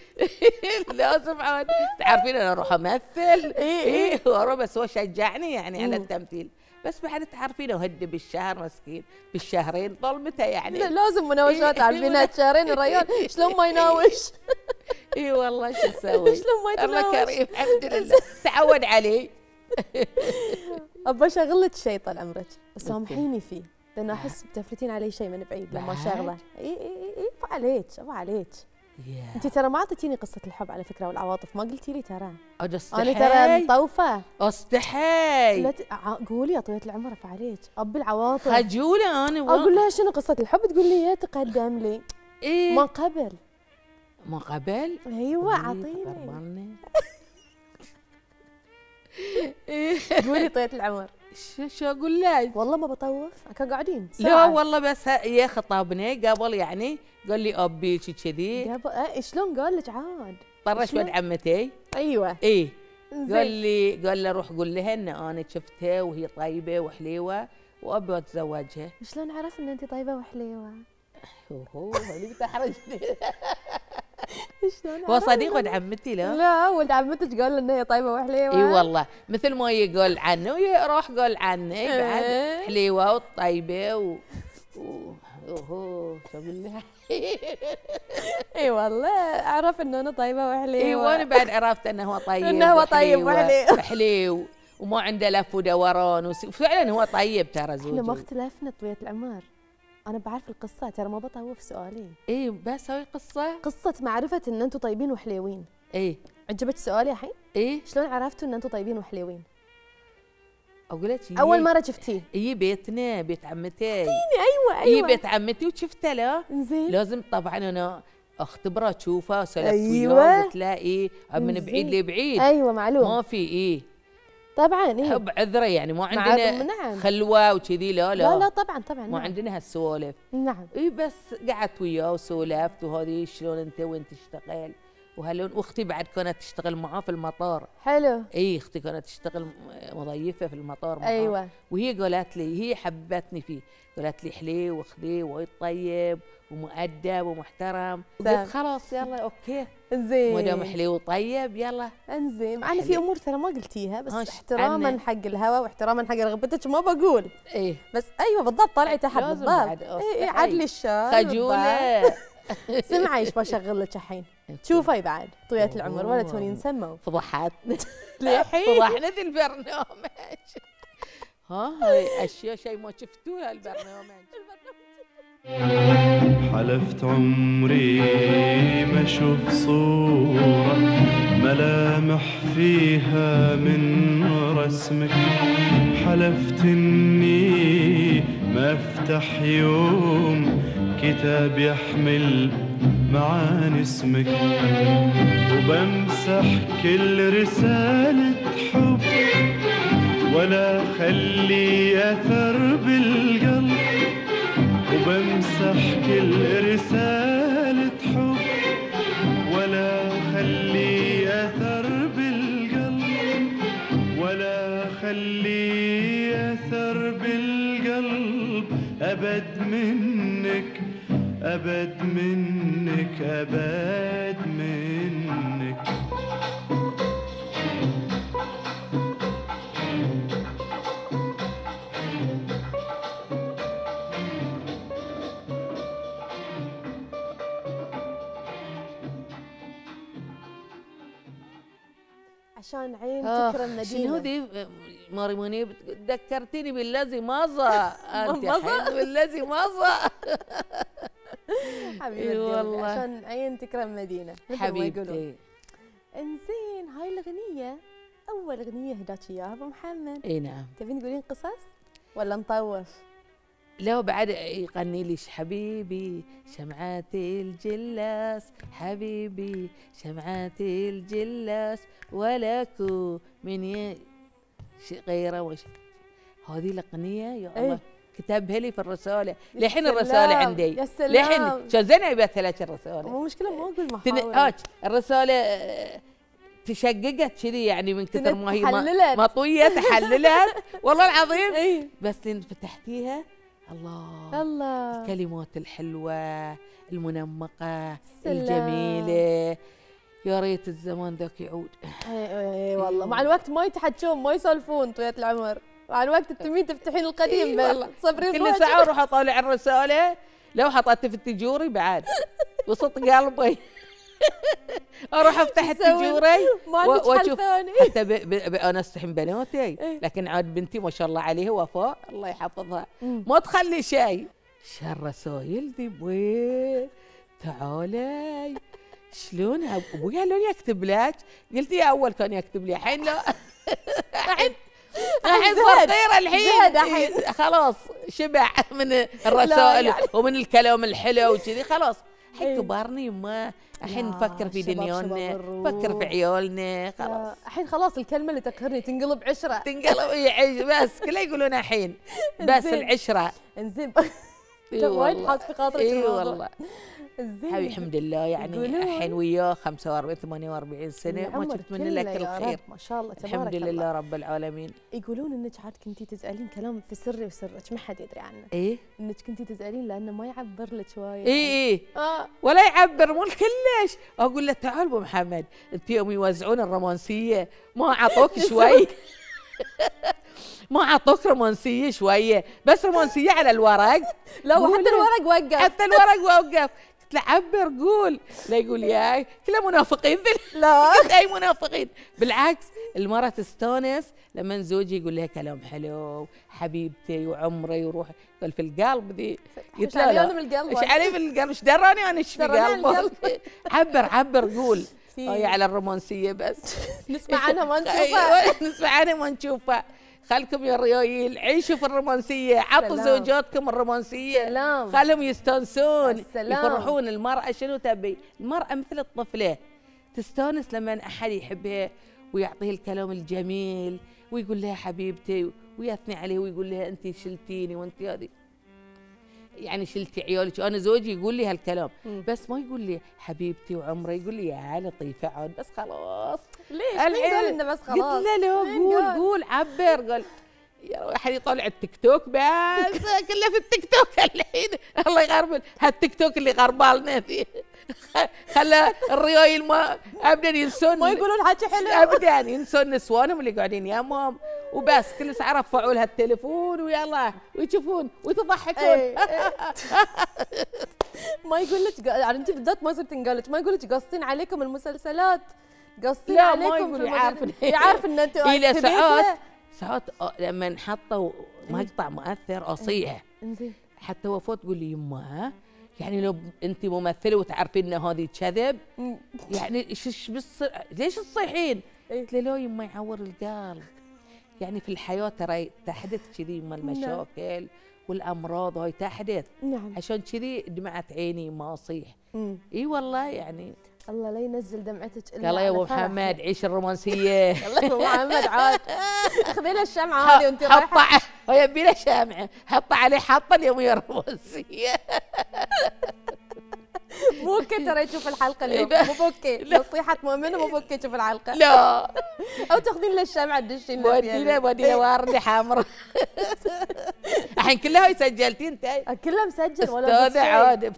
لازم عاد. تعرفين أنا أروح أمثل؟
إيه.
إيه وأروح بس هو شجعني يعني على. التمثيل. بس بعد تعرفين وهد بالشهر مسكين. بالشهرين ظلمته يعني.
لا، لازم مناوشات
إيه.
عارفينها شهرين الريال شلون ما يناوش؟ [laughs]
اي والله شو أسوي [laughs]
شلون ما
الله
يتناوش
كريم الحمد لله. تعود علي. [laughs]
ابى اشغل لك شيء طال عمرك سامحيني فيه. لأن أحس بتفلتين علي شيء من بعيد لما
بعد؟
اشغله اي اي اي ابو عليك ابو عليك
يا
انت ترى ما اعطيتيني قصة الحب على فكرة والعواطف ما قلتي لي ترى.
أنا
أنا ترى مطوفة.
استحي
لا ت... قولي يا طويلة العمر ابو عليك. أبي العواطف.
خجولة أنا
أقول لها شنو قصة الحب؟ تقول لي يا تقدم لي.
إيه.
ما قبل.
ما قبل؟
أيوه [laughs]
إيه،
اعطيني
تقربلني.
قولي طويلة العمر.
شو أقول لك؟
والله ما بطوف. كانوا قاعدين.
لا. والله بس يا خطابني. قبل يعني قال لي أبيك كذي
قبل آه شلون قال لك عاد؟
طرش؟ ولد عمتي.
أيوه.
إيه قال لي قال لي روح قول لها إن أنا شفتها وهي طيبة وحليوة وأبي أتزوجها.
شلون عرف إن أنت طيبة وحليوة؟
هو اللي تحرجني
شلون [laughs] [laughs]
هو صديق ولد عمتي لا
لا ولد عمتك قال ان هي طيبة وحليوة.
إي والله مثل ما يقول عنه ويروح قال عنه إي بعد
إيه.
حليوة وطيبه و شو أقول لها [laughs]
إي والله عرف ان أنا طيبة وحليوة.
إي وأنا بعد عرفت إنه هو طيب
إنه هو طيب وحليو.
وما عنده لف ودوران وفعلا هو طيب ترى
إحنا ما
زوجي
اختلفنا طويلة العمر. أنا بعرف القصة ترى ما بطوف سؤالي.
اي بس هاي قصة.
قصة معرفة إن أنتم طيبين وحليوين
اي
عجبك سؤالي الحين؟
اي
شلون عرفتوا إن أنتم طيبين وحليوين
أقول لك
أول مرة شفتيه.
اي بيتنا بيت عمتي.
أيوه
اي
أيوه.
بيت عمتي وشفته لا
زين.
لازم طبعا أنا أختبره أشوفه سلفت
أيوة.
وياه وتلاقي من
زين.
بعيد لبعيد.
أيوه معلوم.
ما في إيه.
طبعا إيه.
حب عذره يعني ما عندنا
نعم.
خلوة وكذي لا لا.
لا لا طبعا طبعا
ما
نعم.
عندنا هالسوالف.
نعم.
إي بس قعدت وياه وسولفت وهذه شلون أنت وين تشتغل؟ وهلون وأختي بعد كانت تشتغل معاه في المطار.
حلو.
إي أختي كانت تشتغل مضيفه في المطار معاه.
أيوه.
وهي قالت لي هي حبتني فيه. قالت لي حلي وخذيه وايد طيب ومؤدب ومحترم. قلت خلاص يلا okay.
زين
ما دام حلي وطيب يلا.
إنزين. معنا في. أمور ترى ما قلتيها بس احتراما. حق الهوى واحتراما حق رغبتك ما بقول.
إيه.
بس أيوه بالضبط طلعي تحت بالضبط.
بعد
اي
أي.
عدلي. الشال بالضبط.
خجوله [laughs]
سمعي إيش بشغل لك الحين. شوفي بعد طوية العمر ولا. تونين سموا.
فضحتنا [laughs]
للحين.
فضحنا [laughs] ذي البرنامج ها هاي أشياء شيء ما شفتوها البرنامج.
حلفت عمري ما أشوف صورة ملامح فيها من رسمك. حلفت إني ما أفتح يوم كتاب يحمل معاني اسمك. وبمسح كل رسالة حب. ولا خلي أثر بالقلب وبمسح كل رسالة حب. ولا خلي أثر بالقلب ولا خلي أثر بالقلب. أبد منك أبد منك أبد منك.
عشان عين
آخ،
تكرم مدينة
شنو ذي؟ ماري منيب ذكرتيني بالذي مضى. [laughs] أنت
مضى؟
بالذي مضى. [laughs]
قلبي
والله.
عشان عين تكرم يقولون
حبيبتي.
إنزين هاي الأغنية أول أغنية هداك إياها أبو محمد.
إي نعم.
تبين تقولين قصص؟ ولا نطوف
لو بعد يغني لي حبيبي؟ شمعاتي الجلاس حبيبي شمعاتي الجلاس ولكو من ي... غيره وش. هذه الأغنية يا
إيه.
الله كتبها لي في الرسالة. لحين الرسالة عندي.
يا سلام.
لحين شو زين يبيتها لك الرسالة
مو مشكلة ما أقول
تن...
محاولة
آج الرسالة آه، تشققت كذي يعني من كثر ما هي ما-
تحللت.
مطوية تحللت. [laughs] والله العظيم.
اي
بس لين فتحتيها الله.
الله.
الكلمات الحلوة المنمقة
سلام.
الجميلة. يا ريت الزمان ذاك يعود.
إي إي والله. مع الوقت ما يتحجون ما يسولفون طوية العمر. مع الوقت تمين تفتحين القديم
والله.
تصبرين
كل. ساعة أروح أطالع الرسالة. لو حطيت في التجوري بعد. وسط قلبي. [laughs] أروح أفتح
تسوي؟
التجوري
ما عندك
و-
حل
وأشوف.
ثاني. [laughs]
حتى ب... ب... ب... أنا أستحم بناتي
إيه.
لكن عاد بنتي ما شاء الله عليها وفاء الله يحفظها. ما تخلي شيء. شو الرسايل ذي بوين تعالي. شلون ابويا لون يكتب لك؟ قلت يا أول كان يكتب لي [laughs] الحين لا. الحين الحين
زهد
الحين. إيه، خلاص شبع من الرسائل
يعني.
ومن الكلام الحلو وكذي خلاص.
إيه.
كبرنا يما الحين نفكر في
شباب
نفكر في. عيالنا خلاص
لا، الحين خلاص الكلمة اللي تقهرني تنقلب عشرة
تنقلب بس كله يقولون الحين [laughs] بس.
العشرة
إنزين [laughs]
وايد. حاس في خاطرك إي.
والله حبيبي الحمد لله. يعني الحين وياه 45 48 سنة ما
العمر
شفت منه
كله
لك الخير
رب، ما شاء الله تبارك
الحمد
الله.
لله رب العالمين.
يقولون إنك عاد كنتي تزعلين كلام في سري وسرك ما حد يدري عنه.
إيه؟
إنك كنتي تزعلين لأنه ما يعبر لك شوية
اي اي
آه.
ولا يعبر مو كلش أقول له تعال أبو محمد أنت يوم يوزعون الرومانسية ما أعطوك [laughs] شوي. [laughs] ما أعطوك رومانسية شوية بس رومانسية على الورق. [laughs]
وحتى
له.
الورق وقف.
حتى الورق وقف. له عبر قول. لا يقول ياي كله منافقين. [laughs]
لا.
أي منافقين. بالعكس المرأة تستانس لما زوجي يقول لها كلام حلو حبيبتي وعمري وروحي. قال في القلب ذي قلت له لا.
من القلب
إيش علي بالقلب إيش دراني أنا؟ إيش في قلبك [laughs] عبر عبر قول.
في-
هاي على الرومانسية بس. [laughs]
نسمع عنها ما نشوفها.
أيوة، نسمع عنها ما نشوفها. خلكم يا الريايل عيشوا في الرومانسية. عطوا. زوجاتكم الرومانسية.
سلام.
خلهم يستانسون.
السلام.
يفرحون. المرأة شنو تبي؟ المرأة مثل الطفلة. تستانس لما أحد يحبها ويعطيه الكلام الجميل ويقول لها حبيبتي ويثني عليه ويقول لها انت شلتيني وانت هذه. يعني شلتي عيالك. أنا زوجي يقول لي هالكلام. بس ما يقول لي حبيبتي وعمري يقول لي يا لطيفه عاد. بس خلاص.
ليش؟ قال إنه بس خلاص؟
قلت له قول؟ قول عبر قال يا واحد يطلع التيك توك بس. [laughs] كله في التيك توك الحين. الله يغربل هالتيك توك اللي غربالنا فيه. خلى الريايل ما ابدا ينسون
ما يقولون حكي حلو
ابدا ينسون نسوانهم اللي قاعدين يمهم وبس كل ساعة رفعوا لها التليفون ويلا ويشوفون ويتضحكون.
إيه، [laughs] ما يقول لك يعني أنت بالذات ما صرت تنقال لك ما يقول لك قاصين عليكم المسلسلات.
ما
عليكم في
يعرف
المدرسة. [laughs] يعرف إن
أنت [laughs]
إلى
ساعات. ساعات آه، لما نحطوا مقطع مؤثر أصيح
إنزين
حتى وفوت تقول لي يما يعني لو أنت ممثلة وتعرفين إن هذه كذب
مم.
يعني إيش بس ليش تصيحين؟
إيه.
قلت له لا يما يعور القلب يعني في الحياة ترى تحدث كذي يما المشاكل والأمراض هاي تحدث
نعم
عشان كذي دمعت عيني ما
أصيح.
إي والله يعني
الله لا ينزل دمعتك إلا
قال يا
أبو.
محمد عيش الرومانسية. [laughs]
الله يا أبو محمد عاد. خذي له الشمعة هذه وانت رايحة.
حطه هو يبي له شامعه حطه عليه حطه اليوميه الرومانسيه [laughs]
مو بوكي ترى يشوف الحلقة اليوم. مو بوكي نصيحة مؤمنة مو بوكي يشوف الحلقة.
لا.
أو تاخذين له الشمعه تدشين
ودينا
فيها
ودينا وردة حمراء [laughs] الحين كلها سجلتي أنت؟
آه، كله مسجل ولا
أستاذة عاد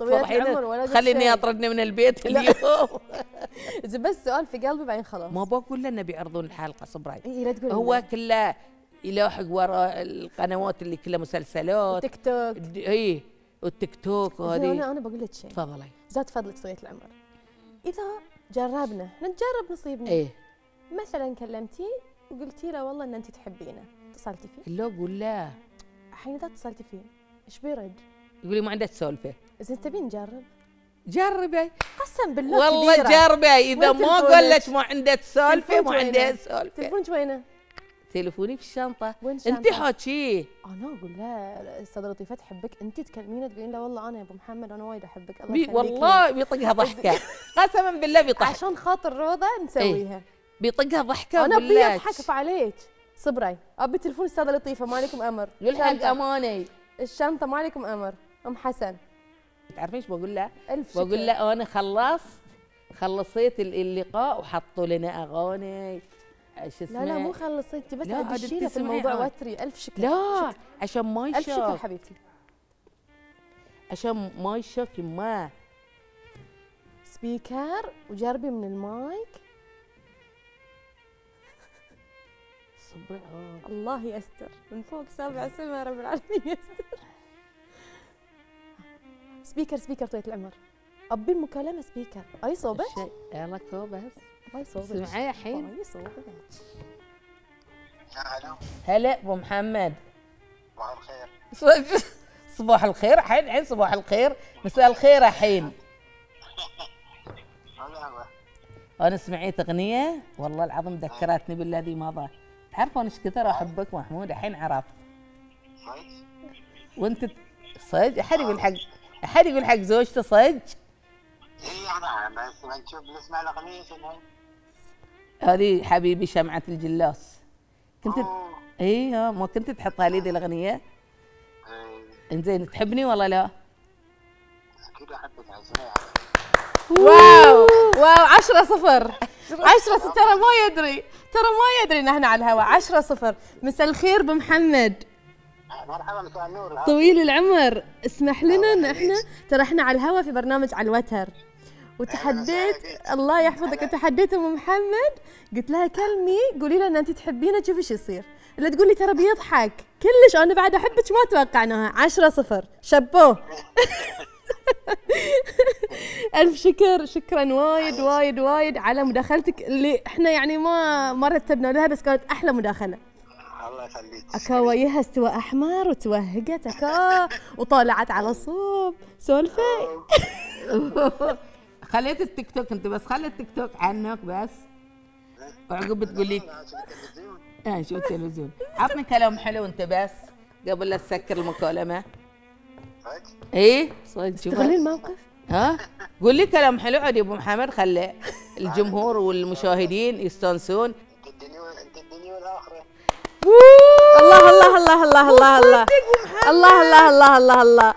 خليني أطردني من البيت اليوم. [laughs]
اذا بس سؤال في قلبي بعدين خلاص.
ما بقول لنا بيعرضون الحلقة صبري
إي لا تقول
هو كله يلاحق ورا القنوات اللي كلها مسلسلات.
تيك توك.
إي. والتيك توك وهذه.
أنا أنا بقول لك شيء.
تفضلي.
زاد فضلك طويله العمر. إذا جربنا إحنا نجرب نصيبنا.
إيه.
مثلا كلمتي وقلتي له والله إن انت تحبينه. اتصلتي فيه.
لا قول لا.
الحين إذا اتصلتي فيه إيش بيرد؟
يقول لي ما عندك سولفة.
زين تبين نجرب؟
جربي.
قسم بالله
والله
كبيرة.
جربي
إذا
ما لك ما عندك
تلفونك
ما
وينه؟
عندها سولفة.
تلفونك وينه؟
تليفوني في الشنطة.
وين
انت
الشنطة؟
حاكيه
أنا أقول لا أستاذ لطيفة تحبك. أنت تكلمينه تقولين له والله أنا يا أبو محمد أنا وايد أحبك. الله يخليك لي.
والله بيطقها ضحكة. [laughs] قسما بالله بيطح
عشان خاطر روضة نسويها.
بيطقها ضحكة
أنا
أبي.
أضحك عليك. صبري أبي تلفون أستاذة لطيفة ما عليكم أمر.
يلحق
شنطة.
أماني.
الشنطة ما عليكم أمر. أم حسن.
تعرفين إيش بقول له؟
شكر
بقول له أنا خلصت خلصيت ال- اللقاء وحطوا لنا أغاني. شو اسمه
لا لا مو خلصتي بس ادشيله في الموضوع
عاد.
وتري ألف شكر.
لا
شكر.
عشان ما
ألف شكر
يشك
حبيبتي.
عشان ما يشك ما.
speaker وجربي من المايك.
صبري آه.
الله يستر. من فوق سبع سما رب العالمين [laughs] يستر. speaker speaker طويلة العمر. أبي المكالمة speaker. أي صوبك
الشيء يلا كو
اي صوبك
هلا.
أبو محمد.
صباح الخير. [laughs]
صباح الخير. الحين الحين صباح الخير. مساء الخير الحين [laughs] أنا سمعت أغنية. والله العظيم ذكرتني بالذي مضى تعرف أنا إيش كثر أحبك محمود؟ الحين عرفت.
صدق؟
وأنت صدق؟ أحد يقول حق أحد يقول حق زوجته صدق؟
اي أنا بس بنشوف نسمع الأغنية شنو؟
هذه حبيبي شمعة الجلاس. كنت
أوه.
إي ها ما كنت تحطها لي ذي الأغنية؟
إيه،
إنزين تحبني ولا لا؟
أكيد احبك
واو واو 10 صفر. 10 صفر. ترى ما يدري ترى ما يدري إن إحنا على الهواء 10 صفر. مساء الخير بمحمد
مرحبا مساء النور؟
طويل العمر. اسمح لنا إن إحنا ترى إحنا على الهواء في برنامج على الوتر. وتحديت الله يحفظك. تحديت أم محمد قلت لها كلمي قولي له إن أنت تحبينه شوفي إيش يصير. اللي تقول لي ترى بيضحك. كلش أنا بعد أحبك ما توقعناها 10 صفر. شبوه [laughs] ألف شكر. شكرا وايد وايد وايد على مداخلتك اللي إحنا يعني ما ما رتبنا لها بس كانت أحلى مداخلة.
الله يخليك.
أكا وياها استوى أحمر وتوهقت أكا وطالعت على صوب. سولفه [laughs]
خليت التيك توك انت بس خلي التيك توك عنك بس. وعقب تقول لي آه شوف التلفزيون؟ [laughs] عطني كلام حلو انت بس قبل لا تسكر المكالمة.
صدق؟
إيه؟ صدق. شوف
تستغلين الموقف.
ها؟ قول لي كلام حلو عاد يا أبو محمد خلي الجمهور والمشاهدين يستانسون.
أنت الدنيا وال- أنت الدنيا والآخرة.
الله الله الله الله الله. الله الله الله الله الله الله.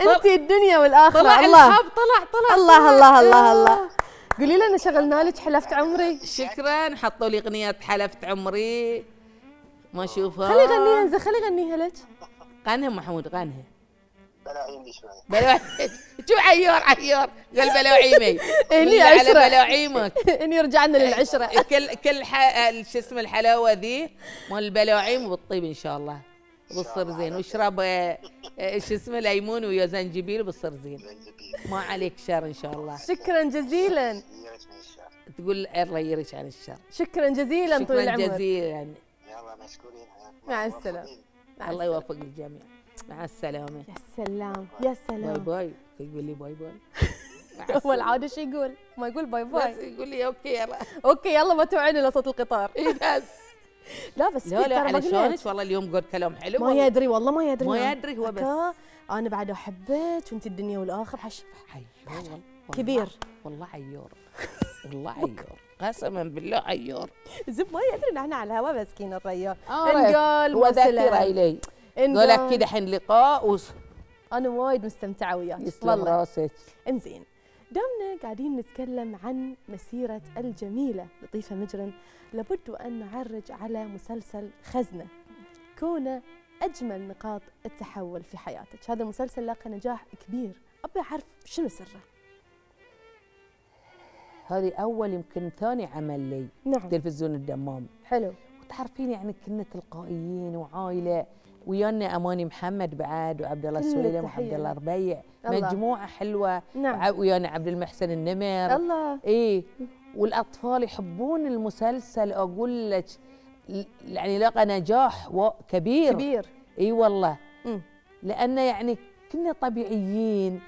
أنت الدنيا والآخرة
طلع
الله.
الحب طلع طلع
الله الله الله الله. قولي لنا شغلنا لك حلفت عمري.
شكرا. حطوا لي أغنية حلفت عمري. ما أشوفها.
خلي يغنيها زين خلي يغنيها لك.
غنها محمود غنها
بلاعيني شوي.
شو عيار عيار. قال بلاعيمي
هني
بالله على
عشرة.
بلاعيمك [laughs]
إني رجعنا للعشرة.
كل كل ح... شو اسمه الحلاوة ذي؟ مال البلاعيم وبالطيب إن شاء الله. بتصير زين. واشرب آه، آه، شو اسمه ليمون ويا زنجبيل بتصير زين.
زنجبيل.
ما عليك شر إن شاء الله.
شكرا جزيلا.
تقول الله يرش عن الشر.
شكرا جزيلا طول
شكرا
العمر.
جزيلا
يلا مشكورين.
مع. مع
الله. يوفق الجميع. مع السلامة.
يا سلام يا
bye.
سلام.
bye يقول لي bye bye. [laughs]
هو. العادة شو يقول؟ ما يقول bye
بس
bye.
يقول لي okay يلا.
okay يلا ما توعدني لصوت القطار. [laughs]
إيه بس.
لا بس
لا لا على شلونك؟ والله اليوم قلت كلام حلو
ما
والله.
يدري والله ما يدري.
ما. يدري هو بس.
أنا بعد احبك وانت الدنيا والآخر حش
والله
كبير.
والله عيور والله عيور. قسما بالله عيور.
زب ما يدري نحن على الهواء مسكين الريال
عارف. إنقال
وسلام
إلي. قال لك كده حين لقاء
أنا وايد مستمتعة وياك.
يسلم
والله.
راسك.
إنزين. دامنا قاعدين نتكلم عن مسيرة الجميلة لطيفة مجرم. لابد وأن نعرج على مسلسل خزنة. كونه أجمل نقاط التحول في حياتك. هذا المسلسل لاقى نجاح كبير. أبي أعرف شنو سره؟
هذه أول يمكن ثاني عمل لي.
نعم.
تلفزيون الدمام.
حلو.
وتعرفين يعني كنا تلقائيين وعائلة. ويانا أماني محمد بعد وعبد الله السويلم
التحية
وعبد الله الربيع
الله.
مجموعة حلوة.
نعم.
ويانا عبد المحسن النمر.
الله.
إيه. والأطفال يحبون المسلسل. أقول لك يعني لقى نجاح كبير.
كبير.
إي والله. لأنه يعني كنا طبيعيين.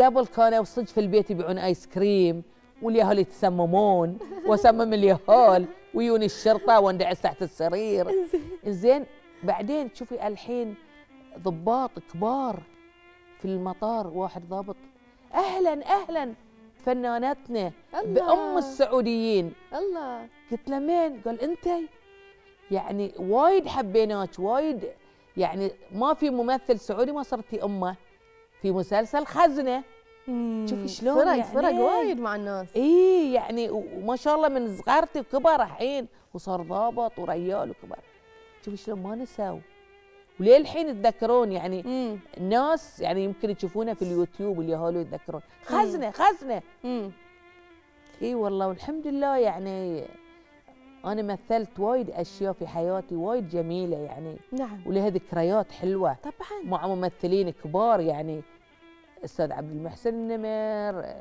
قبل كانوا صدق في البيت يبيعون آيس كريم واليهال يتسممون [laughs] واسمم اليهال ويون الشرطة واندعس تحت السرير. زين بعدين تشوفي الحين ضباط كبار في المطار واحد ضابط. أهلا أهلا فنانتنا
الله.
بأم السعوديين.
الله.
قلت له مين؟ قال أنت. يعني وايد حبيناك وايد. يعني ما في ممثل سعودي ما صرتي أمه. في مسلسل
خزنة.
شوفي شلون
فرق
يعني.
فرق وايد مع الناس.
إي يعني وما شاء الله من صغرتي وكبر الحين. وصار ضابط وريال وكبر شوفي شلون ما نسوا وللحين يتذكرون يعني
مم.
الناس يعني يمكن يشوفونه في اليوتيوب اليهالو يتذكرون. خزنة خزنة.
مم.
إي والله والحمد لله يعني أنا مثلت وايد أشياء في حياتي وايد جميلة يعني.
نعم.
ولها ذكريات حلوة.
طبعا.
مع ممثلين كبار يعني أستاذ عبد المحسن النمر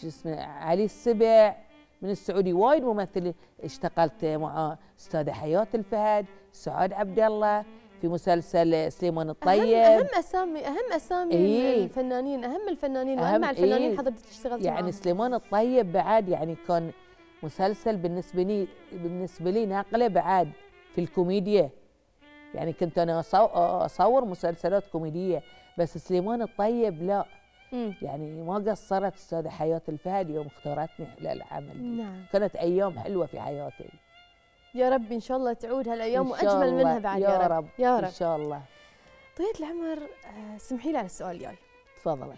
شو اسمه علي السبع. من السعودي وايد ممثلين اشتغلت مع أستاذة حياة الفهد سعاد عبد الله في مسلسل سليمان الطيب
أهم أسامي أهم أسامي
إيه.
الفنانين أهم الفنانين
أهم-
وأهم الفنانين
إيه.
حضرتك اشتغلتي
يعني
معاهم.
سليمان الطيب بعد يعني كان مسلسل بالنسبة لي بالنسبة لي ناقلة بعد في الكوميديا يعني كنت أنا أصور مسلسلات كوميدية بس سليمان الطيب لا
مم.
يعني ما قصرت أستاذة حياة الفهد يوم اختارتني للعمل.
نعم.
كانت أيام حلوة في حياتي.
يا رب إن شاء الله تعود وأجمل
الله.
منها بعد
يا رب.
يا
إن
رب.
شاء الله.
طويلة العمر آه، اسمحي لي على السؤال الجاي
تفضلي.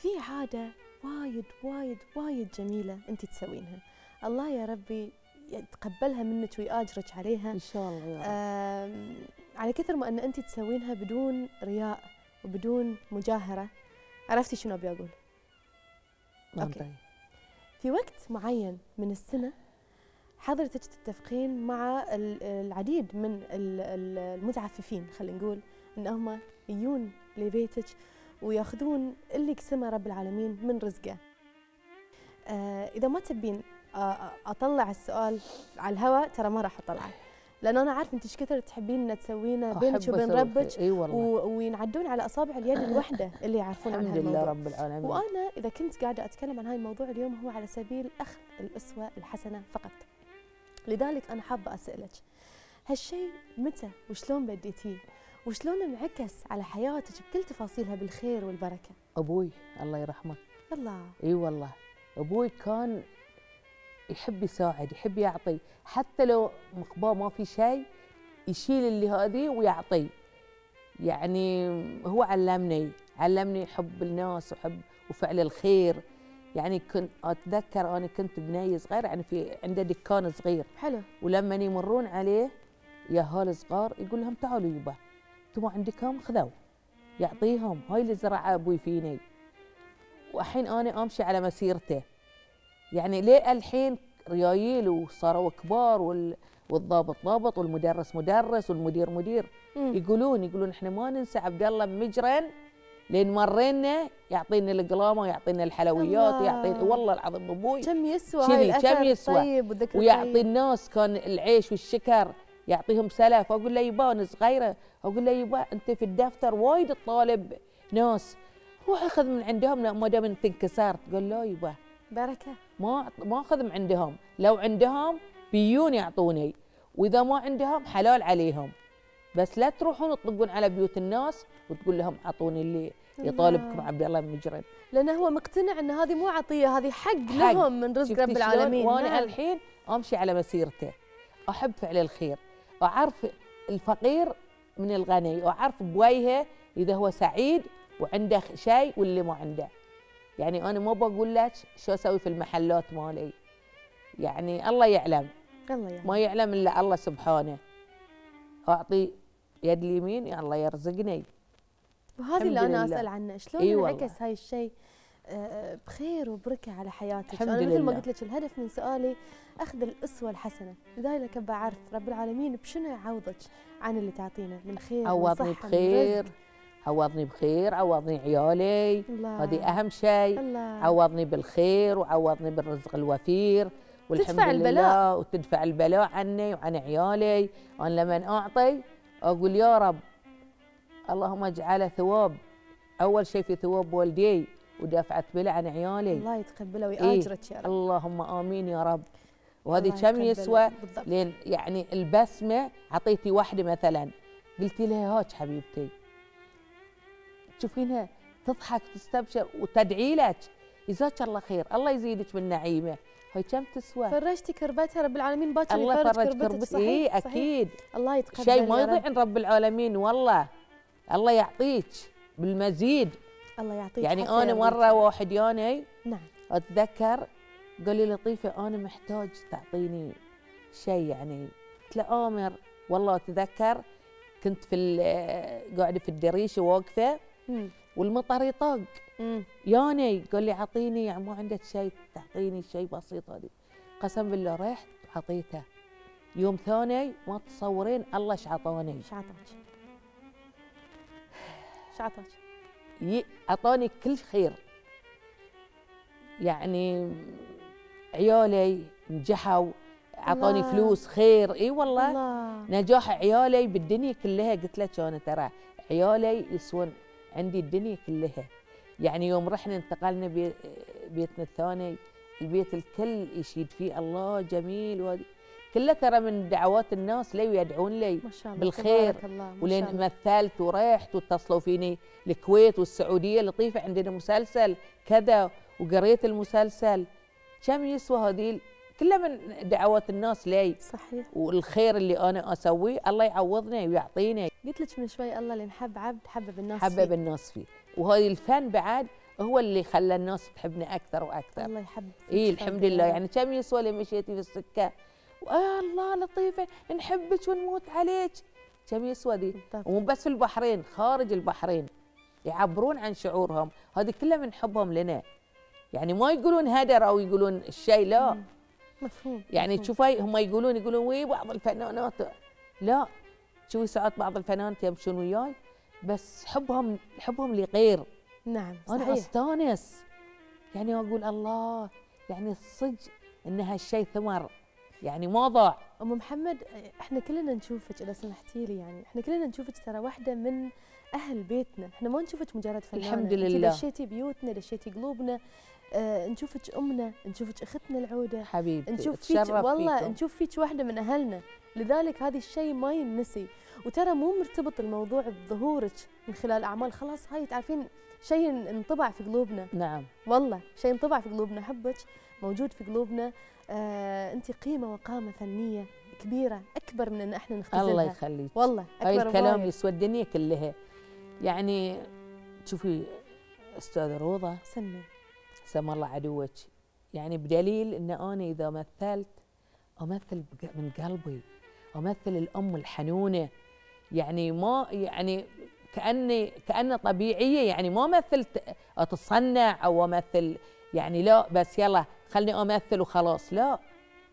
في عادة وايد وايد وايد جميلة أنت تسوينها. الله يا ربي يتقبلها منك ويأجرك عليها.
إن شاء الله يا رب.
على كثر ما أن أنت تسوينها بدون رياء وبدون مجاهرة عرفتي شنو
ما
أوكي.
أدري.
في وقت معين من السنة حضرتك تتفقين مع ال- العديد من ال- ال- المتعففين خلينا نقول إن هم يجون لبيتك ويأخذون اللي قسمه رب العالمين من رزقه. آه إذا ما تبين آه، أطلع السؤال على الهواء ترى ما راح أطلعه لأن أنا عارفة انت إيش كثر تحبين ان تسوينه بينك وبين ربك.
إي والله.
وينعدون على أصابع اليد الواحده [laughs] اللي يعرفون عن
الحمد لله. رب العالمين.
وأنا إذا كنت قاعدة أتكلم عن هاي الموضوع اليوم هو على سبيل اخذ الأسوة الحسنة فقط. لذلك أنا حابة أسألك هالشيء متى وشلون بديتيه؟ وشلون انعكس على حياتك بكل تفاصيلها بالخير والبركة؟
أبوي الله يرحمه.
الله
إي والله. أبوي كان يحب يساعد يحب يعطي. حتى لو مقباه ما في شيء يشيل اللي هذه ويعطي. يعني هو علمني علمني حب الناس وحب وفعل الخير. يعني كنت أتذكر أنا كنت بني صغير يعني في عنده دكان صغير.
حلو.
ولما يمرون عليه يا هال صغار يقول لهم تعالوا يبا. أنتم ما عندكم خذوا. يعطيهم. هاي اللي زرعها أبوي فيني. والحين أنا أمشي على مسيرته. يعني ليه الحين ريايل وصاروا كبار وال والضابط ضابط والمدرس مدرس والمدير مدير؟
مم.
يقولون يقولون إحنا ما ننسى عبد الله مجرن لين مرينا يعطينا القلامة ويعطينا الحلويات
الله.
ويعطينا والله العظيم أبوي.
كم يسوى الأثر؟
كم يسوى؟
طيب
ويعطي. الناس كان العيش والشكر يعطيهم سلف. أقول له يبا أنا صغيرة. أقول له يبا أنت في الدفتر وايد تطالب ناس. روح أخذ من عندهم ما دام أنت انكسرت. قال لا يبا.
بركة.
ما ما اخذ من عندهم. لو عندهم بيون يعطوني. وإذا ما عندهم حلال عليهم. بس لا تروحون تطقون على بيوت الناس وتقول لهم أعطوني اللي يطالبكم. عبد الله المجرم
لأنه هو مقتنع إن هذه مو عطية هذه حق,
حق.
لهم من رزق رب؟ العالمين.
وأنا
نعم.
الحين أمشي على مسيرته. أحب فعل الخير. أعرف الفقير من الغني. واعرف بوجهه إذا هو سعيد وعنده شيء واللي ما عنده. يعني أنا ما بقول لك شو أسوي في المحلات مالي. يعني الله يعلم.
الله يعني
ما يعلم إلا الله سبحانه. أعطي يد اليمين يا الله يرزقني.
وهذه اللي
أنا.
أسأل عنه شلون
والله.
انعكس هاي الشيء؟ آه، بخير وبركة على حياتك.
الحمد
أنا مثل ما. قلت لك الهدف من سؤالي أخذ الأسوة الحسنة. لذلك ابى اعرف رب العالمين بشنو يعوضك عن اللي تعطينا؟ من خير
عوضني
من
بخير. عوضني بخير عوضني عيالي. هذه أهم شيء. عوضني بالخير وعوضني بالرزق الوفير والحمد
تدفع
لله
البلاء.
وتدفع البلاء عني وعن عيالي. أنا لما أعطي أقول يا رب اللهم اجعله ثواب. أول شيء في ثواب والدي ودافعت بلا عن عيالي.
الله يتقبله
إيه.
ويأجرك يا رب.
اللهم آمين يا رب. وهذه كم يسوى. لين يعني البسمة أعطيتي واحدة مثلا. قلتي لها هاك حبيبتي. تشوفينها تضحك تستبشر وتدعي لك. جزاك الله خير. الله يزيدك من نعيمه. هاي كم تسوى؟
فرجتي كربتها رب العالمين باكر
الله
يفرج
فرج
كربتك. صحيح
اي
صحيح.
أكيد.
الله يتقبل
شيء ما يضيع
رب.
عند رب العالمين والله. الله يعطيك بالمزيد.
الله يعطيك
يعني
أنا.
مرة واحد ياني
نعم.
أتذكر قال لي لطيفة أنا محتاج تعطيني شيء يعني. قلت له آمر. والله أتذكر كنت في قاعدة في الدريشة واقفة.
مم.
والمطر يطق. ياني قال لي أعطيني يعني ما عندك شيء تعطيني شيء بسيط هذه قسم بالله رحت وعطيته يوم ثاني ما تصورين الله إيش عطاني
إيش عطاك؟ إيش عطاك؟
اعطاني كل خير يعني عيالي نجحوا اعطاني. فلوس خير إي والله
الله
نجاح عيالي بالدنيا كلها قلت لك أنا ترى عيالي يسوون عندي الدنيا كلها. يعني يوم رحنا انتقلنا بي بيتنا الثاني البيت الكل يشيد فيه. الله جميل وهذه. كله ترى من دعوات الناس لي ويدعون لي
ما شاء الله
بالخير.
الله
ولين
الله.
مثلت ورحت واتصلوا فيني الكويت والسعودية لطيفة. عندنا مسلسل كذا وقريت المسلسل. كم يسوى هذه كلها من دعوات الناس لي.
صحيح.
والخير اللي أنا أسويه الله يعوضني ويعطيني.
قلت لك من شوي الله اللي نحب عبد حبب الناس
حبب
فيه.
الناس فيه. وهذه الفن بعد هو اللي خلى الناس تحبنا أكثر وأكثر.
الله يحب
اي الحمد لله. يعني كم يسوى لي مشيتي في السكة. آه الله لطيفة. نحبك ونموت عليك. كم يسوى ذي. ومو بس في البحرين خارج البحرين. يعبرون عن شعورهم. هذه كلها من حبهم لنا. يعني ما يقولون هدر أو يقولون الشيء لا.
مفهوم
يعني. تشوفي هم يقولون يقولون وي بعض الفنانات لا تشوفي ساعات بعض الفنانات يمشون وياي بس حبهم حبهم لغير.
نعم
أنا
صحيح.
أستانس. يعني أقول الله يعني الصدق إن هالشيءء ثمر. يعني ما ضاع.
أم محمد إحنا كلنا نشوفك إذا سمحتي لي يعني إحنا كلنا نشوفك ترى واحدة من أهل بيتنا. إحنا ما نشوفك مجرد فنانة.
الحمد لله.
دشيتي بيوتنا دشيتي قلوبنا. آه نشوفك أمنا نشوفك أختنا العودة
حبيبتي
نشوف فيك والله
فيكم.
نشوف فيك واحدة من أهلنا. لذلك هذا الشيء ما ينسي. وترى مو مرتبط الموضوع بظهورك من خلال أعمال. خلاص هاي تعرفين شيء انطبع في قلوبنا.
نعم.
والله شيء انطبع في قلوبنا. حبك موجود في قلوبنا. آه انت قيمة وقامة فنية كبيرة أكبر من إن إحنا نختزلها.
الله يخليك.
والله
هاي
اكبر
الكلام
وايد.
يسوى الدنيا كلها. يعني شوفي أستاذة روضة.
سمي
سم الله عدوك. يعني بدليل إن أنا إذا مثلت أمثل من قلبي أمثل الأم الحنونة. يعني ما يعني كأني كأنه طبيعية. يعني ما مثلت أتصنع أو أمثل يعني لا بس يلا خلني أمثل وخلاص. لا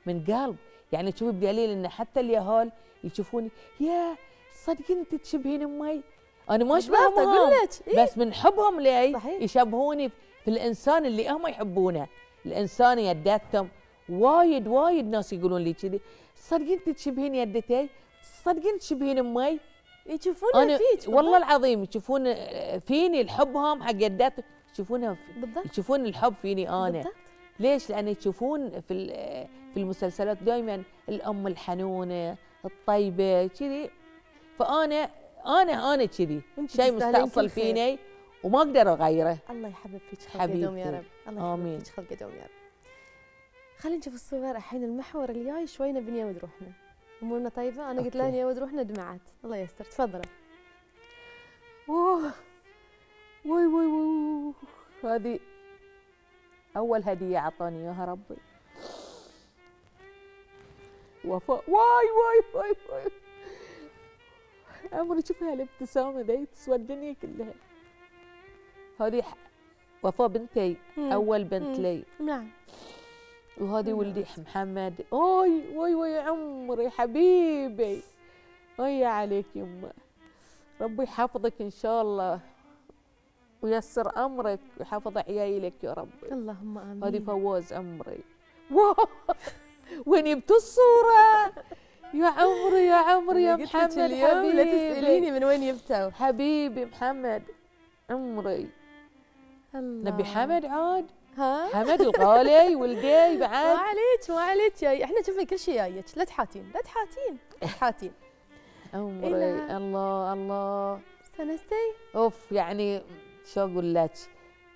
من قلب. يعني تشوفي بدليل إن حتى اليهال يشوفوني يا صدقين أنت تشبهين أمي؟ أنا ما
أقول
اشبههم
لك، إيه.
بس من حبهم لي
صحيح.
يشبهوني في الإنسان اللي هم يحبونه. الإنسان يدتهم وايد وايد ناس يقولون لي كذي. صدقين تشبهين يدتي؟ صدقين تشبهين أمي؟
يشوفونها
أنا
فيك
والله العظيم يشوفون فيني الحبهم حق يدات يشوفونها في-
بالضبط.
يشوفون الحب فيني أنا.
بالضبط.
ليش؟ لأن يشوفون في في المسلسلات دائما الأم الحنونة الطيبة كذي. فأنا أنا أنا كذي. شيء مستأصل. فيني وما أقدر أغيره.
الله يحبب فيك خلق دوم يا. رب. الله. يحبب فيك خلق دوم يا رب. خلينا نشوف الصور الحين. المحور الجاي شوي نبي نيود روحنا. أمورنا طيبة؟ أنا قلت لها. نيود روحنا دمعات الله يستر. تفضلوا
أوه. وي وي وي. هذه أول هدية أعطاني إياها ربي. وفاء. واي واي واي واي. عمري شوف هالابتسامة ذي تسوى الدنيا كلها. هذه وفاء بنتي. أول بنت. لي.
نعم.
وهذه ولدي. محمد واي واي واي عمري حبيبي. ويا عليك يمه ربي يحفظك إن شاء الله. ويسر أمرك ويحفظ عيالك يا ربي
اللهم آمين.
هذه فواز عمري [laughs] وين جبت الصورة يا عمري يا عمري يا محمد
اليوم لا
حبيبي.
تسأليني من وين جبتوا
حبيبي محمد عمري.
الله.
نبي حمد عاد.
ها؟
حمد الغالي [laughs]
ما
بعد
عليك ما عليك. يا إحنا شوفي كل شيء جايك لا تحاتين لا تحاتين لا تحاتين.
عمري الله الله.
استانستي
أوف يعني شو أقول لك؟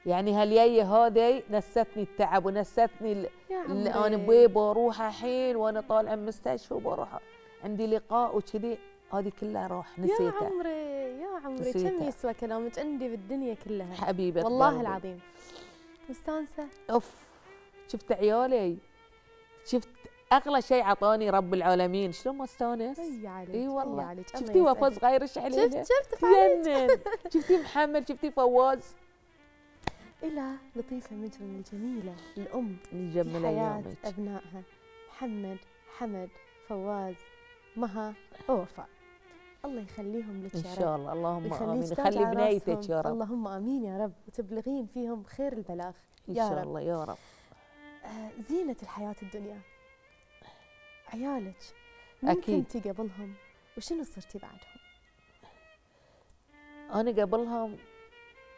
يعني هالياية هذه نستني التعب ونستني
يا
اللي
عمري
أنا بيه بروح الحين وأنا طالعه من المستشفى وبروح عندي لقاء وكذي. هذه كلها راح
يا
نسيتها.
عمري يا عمري كم. يسوى كلامك؟ عندي بالدنيا كلها.
حبيبه
والله
قلبي.
العظيم. مستانسة؟
أوف. شفت عيالي؟ شفت أغلى شيء عطاني رب العالمين. شلون ما استانس
اي عليك
إي
أي
والله. شفتي وفاء
يسعدك.
صغيره إيش عليها
شفت شفت
شفتي محمد؟ شفتي فواز؟
إلى لطيفة مجرن الجميلة. الأم في
أجمل
حياة
أيامك.
أبنائها. محمد حمد فواز مها ووفاء الله يخليهم لك
إن
يا رب.
شاء الله. اللهم آمين.
على
بنيتك. يا رب.
اللهم آمين يا رب. وتبلغين فيهم خير البلاغ.
إن
يا
شاء
رب.
الله يا رب.
آه، زينة الحياة الدنيا. عيالك. من
أكيد.
كنتي قبلهم؟ وشنو صرتي بعدهم؟
أنا قبلهم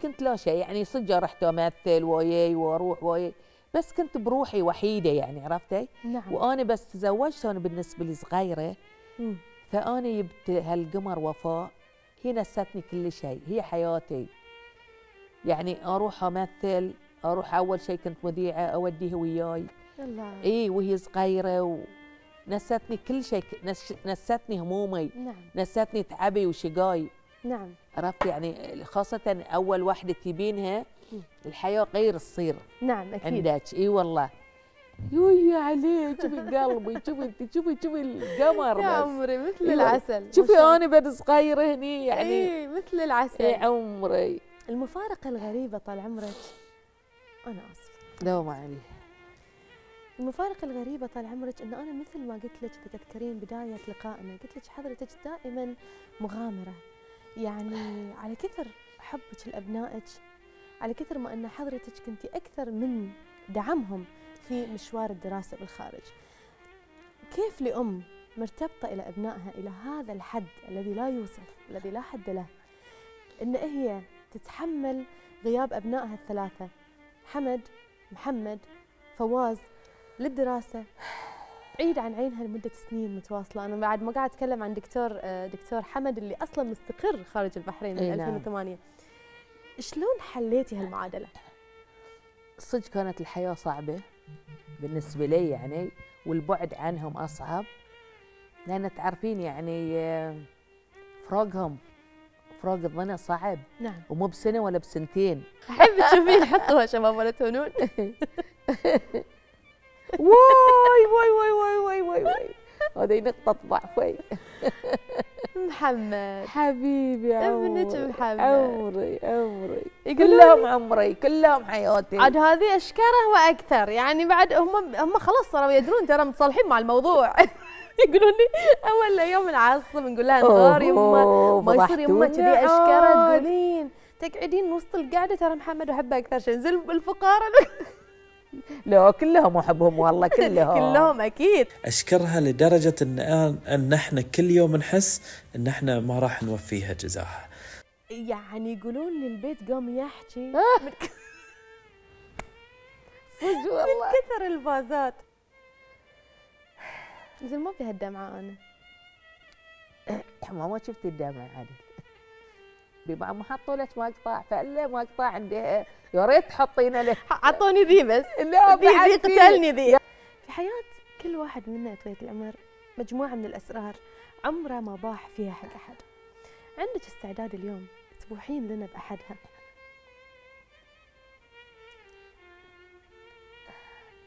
كنت لا شيء يعني صدق رحت أمثل وياي وأروح وياي بس كنت بروحي وحيدة يعني عرفتي؟
نعم.
وأنا بس تزوجت أنا بالنسبة لي صغيرة.
مم.
فأنا جبت هالقمر وفاء هي نستني كل شيء هي حياتي. يعني أروح أمثل أروح أول شيء كنت مذيعة اوديها وياي.
الله.
إي وهي صغيرة ونستني كل شيء نس- نستني همومي.
نعم.
نستني تعبي وشقاي.
نعم.
عرفت؟ يعني خاصة أول واحدة تبينها. الحياة غير تصير
نعم أكيد.
عندك؟ إي والله. يوي عليك شوفي قلبي شوفي انت شوفي شوفي القمر
يا عمري مثل. العسل.
شوفي. أنا بعد صغيره هني يعني
إيه مثل العسل.
إي عمري.
المفارقة الغريبة طال عمرك؟ أنا آسفة.
لا ما عليه.
المفارقة الغريبة طال عمرك أن أنا مثل ما قلت لك تذكرين بداية لقائنا قلت لك حضرتك دائما مغامرة. يعني على كثر حبك لأبنائك على كثر ما أن حضرتك كنت أكثر من دعمهم في مشوار الدراسة بالخارج. كيف لأم مرتبطة إلى أبنائها إلى هذا الحد الذي لا يوصف الذي لا حد له؟ أن هي تتحمل غياب أبنائها الثلاثة حمد محمد فواز للدراسة. بعيد عن عينها لمدة سنين متواصلة. أنا بعد ما قاعد أتكلم عن دكتور آه، دكتور حمد اللي أصلا مستقر خارج البحرين من
أي نعم.
2008 شلون حليتي هالمعادلة؟
صدق كانت الحياة صعبة بالنسبة لي يعني والبعد عنهم أصعب. لأن تعرفين يعني آه، فراقهم فراق الضنا صعب.
نعم.
ومو بسنة ولا بسنتين.
أحب تشوفين حطوها شباب ولا تهونون. [laughs]
واي واي واي واي واي واي واي. هذه نقطة ضعفي
محمد.
حبيبي
ابنك
عمري
محمد.
عمري عمري. كلهم عمري كلهم حياتي.
عاد هذه أشكره وأكثر. يعني بعد هم هم خلاص صاروا يدرون ترى متصالحين مع الموضوع. [laughs] يقولون لي أول يوم نعصب نقول لها نغار يما ما يصير يما كذي
أشكره.
تقولين. تقعدين وسط القعدة ترى محمد أحبه أكثر شيء. نزل بالفقاره
لا كلهم أحبهم والله [laughs] كلهم.
كلهم أكيد.
أشكرها لدرجة إن أن إحنا كل يوم نحس إن إحنا ما راح نوفيها جزاها.
يعني يقولون لي البيت قام يحكي من ك- [laughs]
والله.
كثر الفازات. زين [coughs] ما فيها الدمعه أنا.
ما ما شفت الدمع عادل بما ما حطوا لك مقطع فالا مقطع عنده يا ريت تحطينا له
عطوني ذي بس.
لا
ذي ذي قتلني ذي. في حياة كل واحد منا يا طويلة العمر مجموعة من الأسرار عمره ما باح فيها حق أحد. عندك استعداد اليوم تبوحين لنا بأحدها؟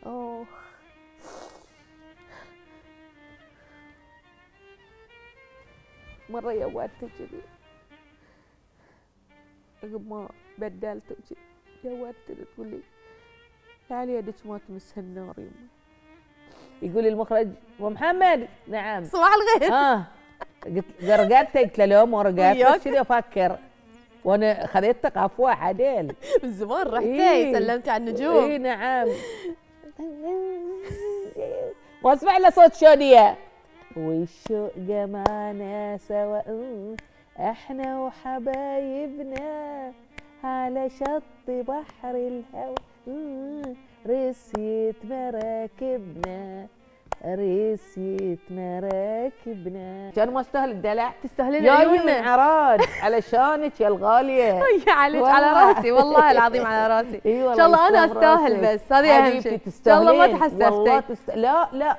أوه. مرة يوات تجري عقب ما بدلت وجي جوات تقول لي تعالي يدك ما تمس النار يما يقول المخرج ومحمد نعم.
صباح الخير.
آه. قلت رقدت. قلت له
وياك؟
رقدت شنو أفكر؟ وأنا خذيتك عفوا عدل [laughs]
من زمان رحتي
إيه.
سلمتي على
اي
النجوم
نعم. واسمع له صوت شادية والشوق جمعنا سوا إحنا وحبايبنا. على شط بحر الهوى. رسيت مراكبنا رسيت مراكبنا. كان ما استاهل الدلع
تستاهلين
جاي من
عيوننا
عراد [laughs] علشانك يا الغالية. [laughs]
يا عليك. على راسي والله العظيم على راسي. [laughs]
إي والله
إن شاء الله أنا
أستاهل.
بس هذه
أهم
شيء. إن شاء الله ما تحسفتي.
لا لا.